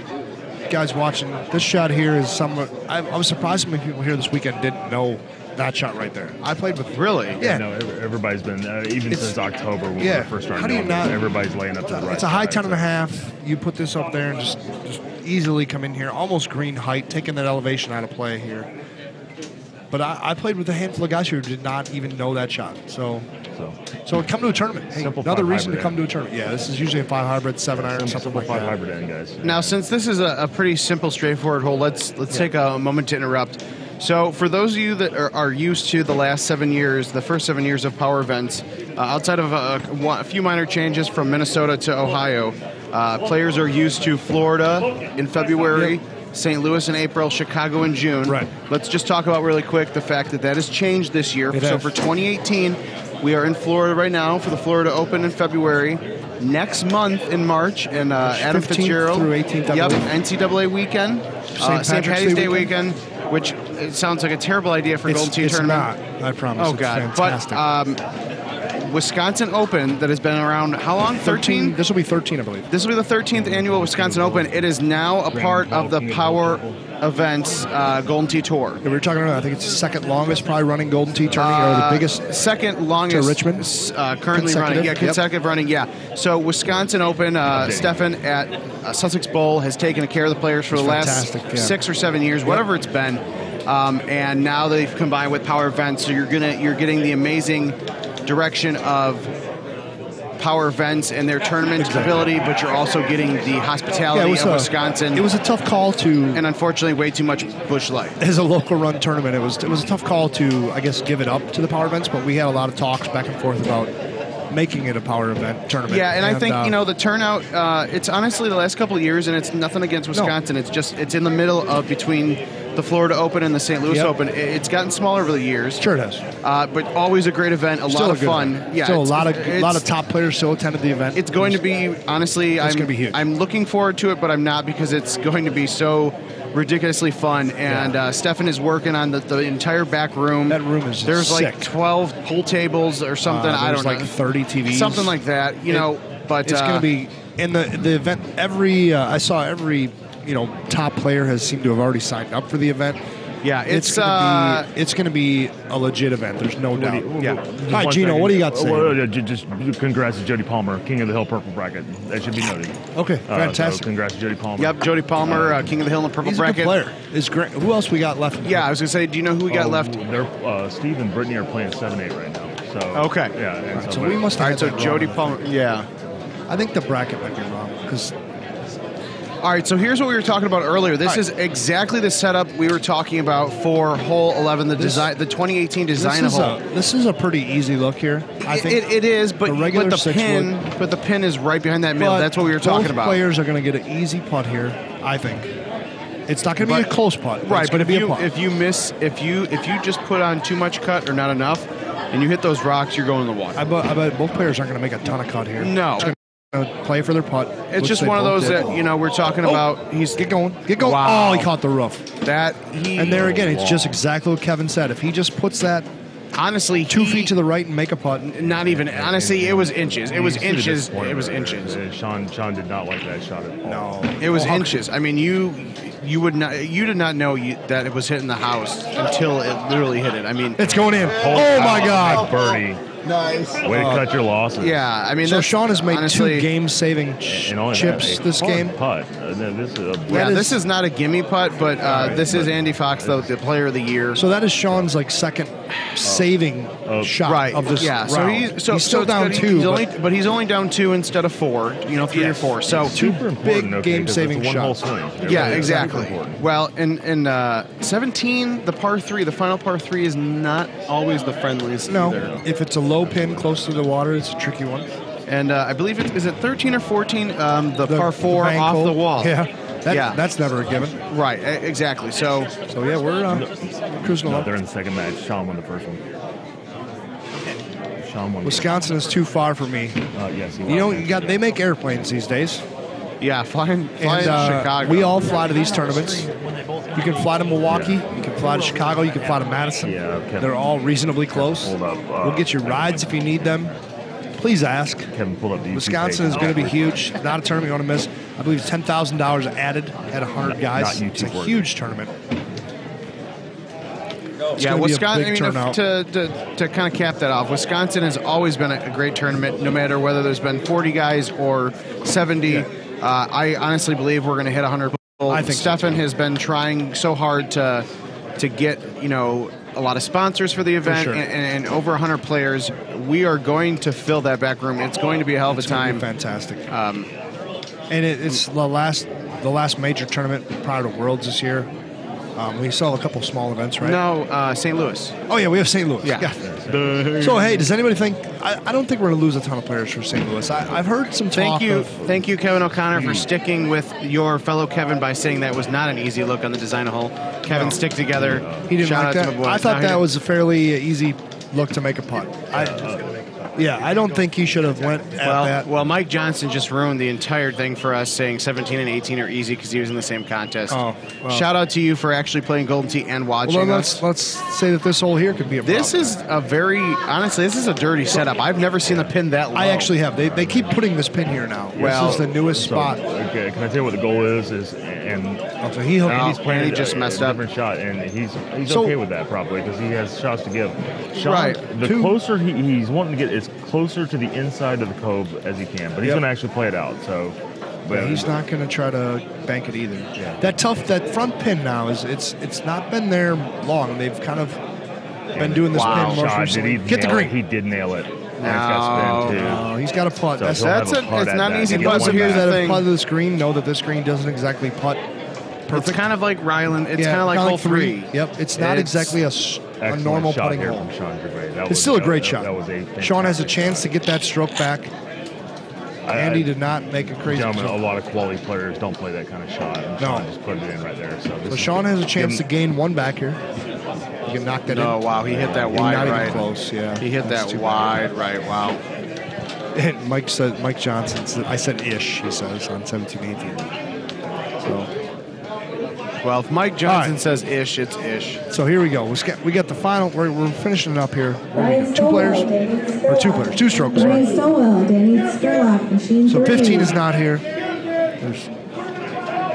A: guys watching this shot here is somewhat. I, I was surprised how many people here this weekend didn't know that shot right there. I played with
B: Really?
A: Yeah.
C: No, everybody's been uh, even
A: It's-
C: since October when
A: yeah.
C: we first started
A: How do you
C: doing this,
A: not-
C: Everybody's laying up to the right.
A: It's a high
C: side,
A: ten and a half. You put this up there and just just easily come in here, almost green height, taking that elevation out of play here. But I, I played with a handful of guys who did not even know that shot. So
C: So
A: so come to a tournament. Hey,
C: Simple
A: another reason to
C: hybrid
A: come to a tournament. Yeah, this is usually a five hybrid, seven iron, something
C: simple
A: like
C: five
A: that.
C: hybrid end, guys.
B: Now, since this is a, a pretty simple, straightforward hole, let's let's take a moment to interrupt. So, for those of you that are, are used to the last seven years, the first seven years of power events, uh, outside of a, a, a few minor changes from Minnesota to Ohio, uh, players are used to Florida in February, St. Louis in April, Chicago in June.
A: Right.
B: Let's just talk about really quick the fact that that has changed this year.
A: It
B: so,
A: has.
B: for 2018, we are in Florida right now for the Florida Open in February. Next month in March, and uh, Adam
A: 15th
B: Fitzgerald
A: through 18th, I
B: Yep. NCAA weekend, uh, St.
A: Patrick's Day
B: Day weekend, which it sounds like a terrible idea for
A: It's,
B: Golden Tee
A: it's
B: tournament.
A: not. I promise.
B: Oh
A: it's
B: God!
A: fantastic.
B: But um, Wisconsin Open that has been around how long? Thirteen.
A: This will be 13, I believe.
B: This will be the 13th annual Wisconsin Open. It is now a part of the Power Events uh, Golden Tee Tour.
A: Yeah, we were talking about. I think it's the second longest, probably running Golden Tee tournament, or the
B: Uh,
A: biggest.
B: second longest
A: Richmond?
B: uh, currently running.
A: Consecutive?
B: Yeah,
A: Yep.
B: consecutive running. Yeah. So Wisconsin Open, uh, Stefan at uh, Sussex Bowl has taken care of the players for
A: It's
B: the last
A: yeah.
B: six or seven years, whatever it's been. Um, and now they've combined with Power Events, so you're gonna you're getting the amazing direction of Power Events and their tournament ability, but you're also getting the hospitality
A: Yeah, was
B: of Wisconsin.
A: It was a tough call to.
B: and unfortunately, way too much Busch Light.
A: as a local run tournament, it was it was a tough call to I guess give it up to the power events, but we had a lot of talks back and forth about making it a power event tournament.
B: Yeah, and, I think
A: uh,
B: you know the turnout. Uh, it's honestly the last couple of years, and it's nothing against Wisconsin. It's just it's in the middle of between the Florida Open and the St. Louis
A: Yep.
B: Open. It's gotten smaller over the years,
A: Sure it has.
B: uh, but always a great event, a
A: Still
B: lot
A: a
B: of fun.
A: event.
B: Yeah,
A: Still a lot of a lot of top players still attended the event.
B: It's going to be honestly. I'm
A: gonna be huge.
B: I'm looking forward to it, but I'm not because it's going to be so ridiculously fun. And uh, Stefan is working on the, the entire back room.
A: That room is
B: there's like 12 pool tables or something.
A: Uh,
B: I don't know.
A: like
B: know,
A: 30 TVs,
B: something like that. You
A: It-
B: know, but
A: it's
B: uh,
A: going to be in the the event. Every uh, I saw every you know top player has seemed to have already signed up for the event.
B: Yeah,
A: It's,
B: it's,
A: gonna
B: uh,
A: be it's gonna be a legit event. There's no doubt.
B: Yeah.
A: All right, Gino, what do you got to say?
C: Well, uh, just congrats to Jody Palmer, King of the Hill Purple Bracket. That should be noted.
A: Okay,
C: Uh,
A: fantastic.
C: So congrats to Jody Palmer.
B: Yep, Jody Palmer, uh, King of the Hill in the purple
A: He's a good player. Is great. Who else we got left?
B: Yeah, I was gonna say, do you know who we got
C: Oh,
B: left?
C: They're, uh, Steve and Brittany are playing 7 8 right now. So
B: Okay.
C: Yeah. And
A: So we must
B: All
A: have
B: right, so Jody
A: wrong.
B: Palmer. Yeah.
A: I think the bracket might be wrong because
B: All right, so here's what we were talking about earlier. This
A: All
B: is exactly the setup we were talking about for hole 11, the
A: This-
B: design, the 2018
A: this
B: design
A: is
B: hole.
A: a this is a pretty easy look here. I
B: It-
A: think
B: it, it is, but
A: the regular
B: but the pin,
A: wood-
B: but the pin is right behind that middle. That's what we were talking
A: both
B: about.
A: Players are going to get an easy putt here. I think it's not going to be a close putt.
B: right, but if
A: be
B: you
A: a putt.
B: if you miss if you if you just put on too much cut or not enough, and you hit those rocks, you're going in the water.
A: I bet, I bet both players aren't going to make a ton of cut here.
B: No.
A: Just gonna play for their putt.
B: It's
A: which
B: just one of those
A: did.
B: that you know we're talking
A: Oh.
B: about. He's
A: Get going, get going.
B: Wow.
A: Oh, he caught the roof.
B: that he
A: And there again, it's just exactly what Kevin said. If he just puts that
B: honestly
A: two
B: he-
A: feet to the right and make a putt,
B: Not even honestly, it was inches. It was
C: You see the
B: inches. It was
C: right there.
B: inches.
C: Uh, Sean Sean did not like that shot at all.
A: no,
B: It was
A: Oh,
B: inches. I mean, you you would not you did not know you, that it was hitting the house until it literally hit it. I mean,
A: It's going in. Oh my God!
C: Birdie.
F: Nice.
C: Way to cut your losses.
B: yeah. I mean,
A: So
B: that's-
A: Sean has made
B: honestly,
A: two game-saving ch-
C: And
A: chips
C: that, a
A: this
C: hard
A: game.
C: Putt. Uh, this is a
B: Yeah,
A: That
B: this
A: is-
B: is not a gimme putt, but uh, this is Andy Fox, though, the Player of the Year.
A: So that is Sean's like second saving
C: Oh.
A: shot
B: right.
A: of this
B: yeah. So
A: round.
B: he's so
A: he's still
B: so it's
A: down
B: good.
A: two.
B: He's
A: but
B: only, but he's only down two instead of four. You know, three or four. So
C: super important.
A: big
C: okay, 'cause
A: game-saving
C: it's a one-hole
A: shots.
C: swing.
B: Yeah,
C: It's
B: exactly.
C: super important.
B: Well, in in uh, 17, the par three, the final par three is not always the friendliest
A: no,
B: either.
A: if it's a low pin close to the water, it's a tricky one.
B: And uh, I believe it is it 13 or 14, um, the,
A: The-
B: par four
A: bank
B: off
A: hole.
B: the wall.
A: Yeah, that,
B: Yeah.
A: that's never a given.
B: Right, exactly. So
A: So yeah, we're uh, cruising
C: No,
A: along.
C: they're in the second match. Sean won the first one. Sean won. the-
A: Wisconsin is too far for me.
C: Uh, yes, he
A: You know,
C: won.
A: you got they make airplanes these days,
B: yeah, flying, flying
A: and uh,
B: Chicago.
A: we all fly to these tournaments.
E: When they both
A: You can fly to Milwaukee,
C: Yeah.
A: you can fly to Chicago, you can fly to Madison.
C: Yeah, Kevin-
A: They're all reasonably close.
C: Hold up. Uh,
A: We'll get you rides if you need them. Please ask.
C: Kevin pulled up the
A: Wisconsin
C: page.
A: is going to be huge. Not a tournament you want to miss. I believe ten thousand dollars added at hundred guys.
C: not
A: it's a
C: YouTube
A: huge tournament. It's
B: yeah,
A: gonna be a
B: Wisconsin. I mean,
A: turnout.
B: to, to, to kind of cap that off, Wisconsin has always been a, a great tournament, no matter whether there's been 40 guys or 70. Uh, I honestly believe we're going to hit 100. People.
A: I think so,
B: Stefan has been trying so hard to to get you know a lot of sponsors for the event
A: sure.
B: and, and, over 100 players. We are going to fill that back room. It's going to be a hell of a time.
A: be fantastic.
B: Um,
A: and it, it's the last the last major tournament prior to Worlds this year. Um, we saw a couple small events, right?
B: No, uh, St. Louis.
A: Oh yeah, we have St. Louis.
B: Yeah.
A: So hey, does anybody think? I, I don't think we're going to lose a ton of players for St. Louis. I, I've heard some talk.
B: Thank you,
A: Of,
B: thank you, Kevin O'Connor, for sticking with your fellow Kevin by saying that was not an easy look on the design hole. Kevin,
A: No.
B: stick together.
A: he didn't
B: Shout
A: like
B: out
A: that.
B: to my boys.
A: I thought
B: No,
A: that was a fairly easy look to make a putt. I, yeah, I don't think he should have went at
B: Well,
A: that.
B: well, Mike Johnson just ruined the entire thing for us, saying 17 and 18 are easy because he was in the same contest.
A: Oh, well.
B: Shout out to you for actually playing Golden Tee and watching
A: Well, then
B: us.
A: let's let's say that this hole here could be a
B: This
A: problem.
B: is a very honestly, this is a dirty setup. I've never seen the pin that low.
A: I actually have. They, they keep putting this pin here now.
B: Well,
A: this is the newest
C: So,
A: spot.
C: okay, can I tell you what the goal is? Is and
A: Oh, so he hooked
B: No.
C: he's playing
B: he just
C: a
B: messed up.
C: different shot, and he's he's
A: So-
C: okay with that probably because he has shots to give. Sean,
B: Right.
C: The
A: Two-
C: closer he, he's wanting to get as closer to the inside of the cove as he can, but he's
A: Yep.
C: going to actually play it out. So, but
A: He's not going to try to bank it either.
C: Yeah.
A: That tough, that front pin now is it's it's not been there long. They've kind of been doing this
B: Wow.
A: pin most
C: shot. Did
A: recently.
C: he
A: Get the
C: nail it?
A: green.
C: He did nail it. And it's got spin too.
A: Oh, he's got a putt.
C: So
A: That's,
C: he'll
B: That's a-
C: putt
B: it's not
C: that
B: an easy
C: to
A: and
B: putt, so
A: of
C: one
B: here's the
A: that
B: thing.
A: have putted this green know that this green doesn't exactly putt
B: It's kind of like Ryland. It's
A: Yeah,
B: kind of like
A: kinda
B: hole three.
A: Yep, it's not
B: It's
A: exactly a,
C: Excellent
A: normal
C: shot
A: putting
C: here
A: hole.
C: from Sean Gervais. That
A: It's
C: was-
A: still a great
C: that-
A: shot.
C: That was a
A: Sean has a
C: fantastic
A: chance to get that stroke back.
C: I-
A: Andy did not make a crazy.
C: Gentlemen, a lot of quality players don't play that kind of shot. And
A: No.
C: Sean just put it in right there. So, this
A: So Sean has a chance to gain one back here. You can knock that
B: No,
A: in.
B: Oh wow, he hit that wide
A: Not
B: wide
A: even
B: right.
A: close. Yeah,
B: He hit
A: That's
B: that
A: too bad.
B: wide right. Wow.
A: And Mike said, Mike Johnson said, I said ish, he says, on 17 18. So,
B: Well, if Mike Johnson
A: All right.
B: says ish, it's ish.
A: so here we go. We got, we got the final, we're, we're finishing it up here.
G: Ryan
A: Two players,
G: Stowell, Danny
A: or two
G: Spurlock.
A: players, two strokes.
G: Ryan
A: Sorry.
G: Stowell, Danny Spurlock, machine
A: So
G: three.
A: 15 is not here. There's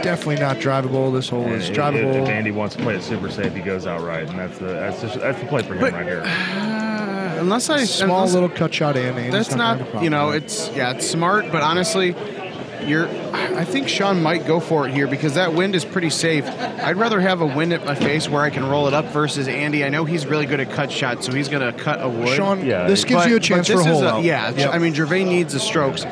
A: definitely not drivable. This hole is drivable.
C: If Andy wants to play it super safe, he goes out right, and that's the that's just, that's the play for him
B: But-
C: right here.
B: Uh, unless I
A: Small
B: unless-
A: little cut shot in. and
B: That's
A: it's gonna have a
B: not, you know, it's yeah, it's smart, but honestly, you're. I think Sean might go for it here because that wind is pretty safe. I'd rather have a wind at my face where I can roll it up versus Andy. I know he's really good at cut shots, so he's gonna cut a wood.
A: Sean,
C: Yeah,
A: this gives
B: But-
A: you a chance for a
B: is
A: hole out.
B: Yeah,
A: Yep.
B: I mean, Gervais needs the strokes.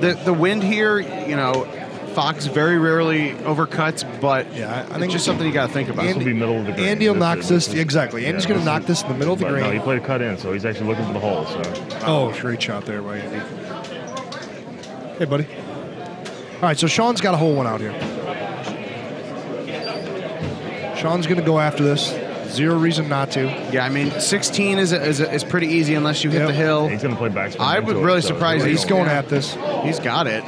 B: The the wind here, you know, Fox very rarely overcuts, but
A: Yeah, I- I
B: it's
A: think-
B: just something you got to think about.
C: This will be middle of the green.
A: Andy will knock
C: is-
A: this.
C: is-
A: exactly. Andy's
C: yeah,
A: going to knock this in the middle of the green.
C: No, he played a cut in, so he's actually looking for the hole. So
A: Oh, great shot there by Andy. Hey, buddy. All right, so Sean's got a whole one out here. Sean's going to go after this. Zero reason not to.
B: Yeah, I mean, 16 is is, is pretty easy unless you hit
A: Yep.
B: the hill.
C: he's going to play backspin.
B: I
C: into
B: would
C: it,
B: really
C: so
B: surprise
C: really.
A: He's going
B: Yeah.
A: at this.
B: He's got it.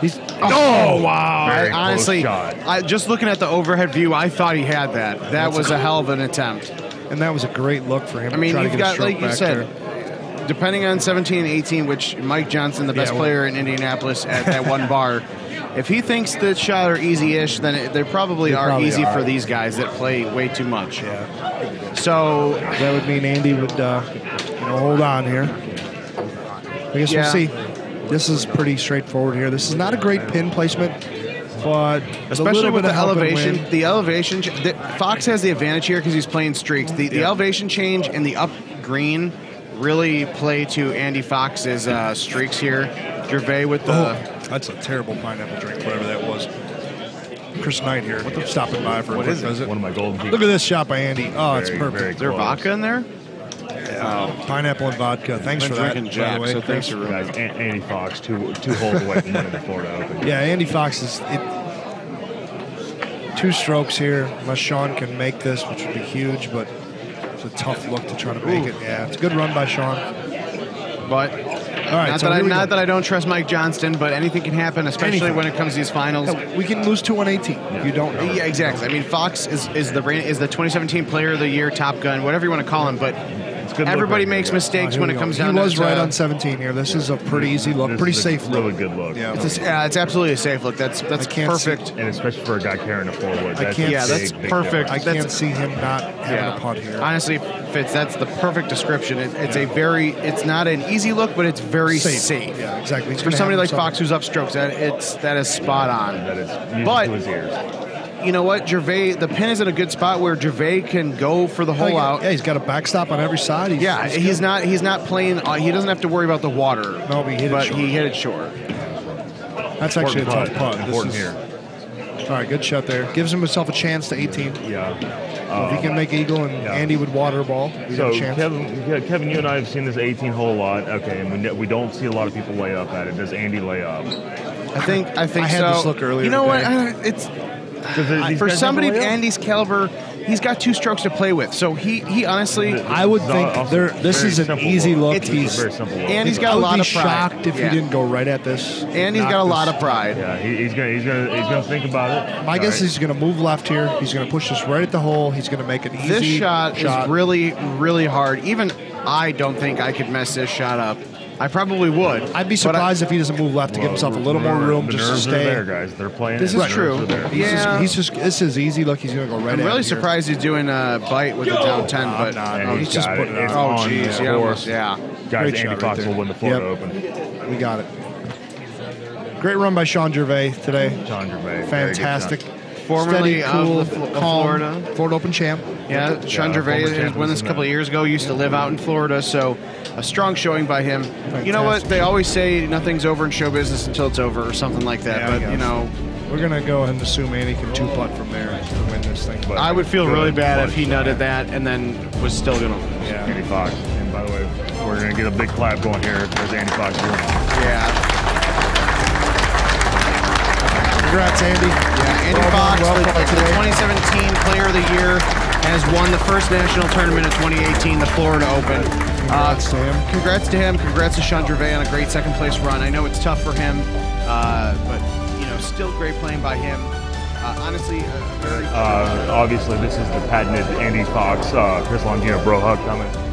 A: He's
B: Oh, oh wow!
C: Very close
B: honestly,
C: shot.
B: I, just looking at the overhead view, I thought he had that. That
A: That's
B: was
A: a-
B: a hell of an attempt.
A: and that was a great look for him.
B: I mean,
A: to try
B: you've
A: to get a
B: got
A: stroke
B: like you
A: back
B: said,
A: there.
B: Depending on 17 and 18, which Mike Johnson, the best
A: Yeah, well-
B: player in Indianapolis at that one bar, if he thinks the shot are easy-ish, then it, they probably
A: They
B: are
A: probably
B: easy
A: are.
B: for these guys that play way too much.
A: Yeah.
B: So
A: That would mean Andy would, uh, you know, hold on here. I guess
B: Yeah.
A: we'll see. This is pretty straightforward here. This is not a great pin placement, but
B: especially with the elevation, the elevation, the, Fox has the advantage here because he's playing streaks. The, the
A: Yeah.
B: elevation change and the up green really play to Andy Fox's uh, streaks here. Gervais with the.
A: Oh, that's a terrible pineapple drink, whatever that was. Chris Knight here, What the, stopping by for a quick
B: is it?
A: visit.
C: One of my golden.
A: Look at this shot by Andy. Oh, it's perfect.
B: Is there vodka in there?
A: Pineapple and vodka. Thanks
B: I'm
A: for that.
B: drinking
A: by the way,
B: so thanks for
C: Guys, An- Andy Fox, two two holes away from winning the Florida Open.
A: Yeah, Andy Fox is it, two strokes here. Unless Sean can make this, which would be huge, but it's a tough look to try to make it. Yeah, it's a good run by Sean.
B: But
A: All right,
B: not
A: so
B: that I not that I don't trust Mike Johnson, but anything can happen, especially
A: Anything.
B: when it comes to these finals.
A: We can lose to 118. You don't know.
B: Yeah, exactly. I mean, Fox is, is the is the 2017 Player of the Year, Top Gun, whatever you want to call him. But
C: It's good look
B: everybody
C: right
B: makes
C: here.
B: mistakes
A: Here
B: when
A: we
B: it
A: go.
B: comes
A: he
B: down.
A: was
B: to,
A: right
B: uh,
A: on 17 here. This is a pretty easy look,
C: This
A: pretty
C: is a
A: safe look.
C: Really good look.
A: Yeah,
B: It's, yeah, it's absolutely a safe look. That's that's
A: I can't see-
B: perfect.
C: And especially for a guy carrying a four wood.
A: I
C: That's
A: can't
B: Yeah, that's
C: big
B: perfect.
A: I can't
B: That's-
A: see him not having a putt here.
B: Honestly, Fitz, that's the perfect description. It, it's a very, it's not an easy look, but it's very
A: Safe.
B: safe.
A: Yeah, exactly. He's
B: For somebody like Fox who's upstrokes, that it's that is spot on.
C: That is
B: But-
C: to his ears.
B: You know what, Gervais, the pin is in a good spot where Gervais can go for the hole out.
A: Yeah, he's got a backstop on every side. He's,
B: Yeah, he's not. He's not playing. Uh, he doesn't have to worry about the water.
A: No, but he hit it
B: but
A: short.
B: he hit it short.
A: That's actually a tough
C: Important
A: putt.
C: putt.
A: This
C: Important
A: is-
C: here.
A: All right, good shot there. Gives himself a chance to 18.
C: Yeah.
A: if he can make eagle and
C: yeah.
A: Andy would water ball, we
C: So
A: got a chance.
C: Kevin, yeah, Kevin, you and I have seen this 18 hole a lot. Okay, and we, we don't see a lot of people lay up at it. Does Andy lay up?
B: I think. I think
A: I had
B: so.
A: this look earlier
B: You know what?
A: today.
B: I, it's
C: 'Cause these guys
B: for somebody of. Andy's caliber. He's got two strokes to play with, so he he honestly.
A: I would think there. This is an easy
C: look.
A: look.
B: It's-
A: He's
C: It's a very simple look.
B: And he's got
A: I
B: a
A: would
B: lot
A: be
B: of pride.
A: shocked if
B: Yeah.
A: he didn't go right at this.
B: And he's
A: knock
B: got a lot of pride.
C: Yeah, he, he's gonna he's gonna he's gonna think about it.
A: My
C: All
A: guess
C: right.
A: is he's going to move left here. He's going to push this right at the hole. He's going to make an easy
B: This shot,
A: shot.
B: is really really hard. Even I don't think I could mess this shot up. I probably would.
A: I'd be
B: but I-
A: surprised if he doesn't move left to give himself a little more room
C: the
A: just to
C: nerves
A: stay.
C: Are there, guys. They're playing.
B: This
C: it.
B: is
C: The
B: true.
C: nerves are there.
A: He's,
B: Yeah.
A: just, he's just this is easy. Look, he's going to go right
B: I'm
A: at
B: really
A: it here.
B: surprised he's doing a bite with the down ten, but
A: not.
C: And
A: Oh,
C: he's
A: he's just
C: got
A: putting
C: it.
A: it on.
B: oh
C: on
B: jeez,
C: the
B: yeah, almost, yeah.
C: Guys,
A: Great
C: Andy
A: shot right
C: Fox
A: there.
C: will win the Florida
A: Yep.
C: Open.
A: We got it. Great run by Sean Gervais today.
C: Sean Gervais. very good.
A: Fantastic.
B: Formerly
A: Steady, cool,
B: of the Fl-
A: calm,
B: Florida.
A: Florida Open champ.
B: Yeah, Sean
C: Yeah,
B: Gervais
C: former
B: has won this a couple of years ago. Used to live out in Florida, so a strong showing by him. You know what? They always say nothing's over in show business until it's over, or something like that.
A: Yeah,
B: but you know,
A: We're going to go ahead and assume Andy can two putt from there to win this thing.
C: But-
B: I would feel really bad if he nutted that and then was still gonna.
A: yeah.
C: Andy Fox. And by the way, we're gonna get a big clap going here. There's Andy Fox. doing it.
B: Yeah.
A: Congrats, Andy.
B: Yeah, Andy
A: Well
B: Fox,
A: well
B: the, the 2017 Player of the Year, has won the first national tournament of 2018, the Florida Open. Uh,
A: Congrats to him.
B: Congrats to him. Congrats to Sean Gervais on a great second place run. I know it's tough for him, uh, but you know, still great playing by him. Uh, honestly, a very
C: Uh, obviously, this is the patented Andy Fox, uh, Chris Longino bro hug coming.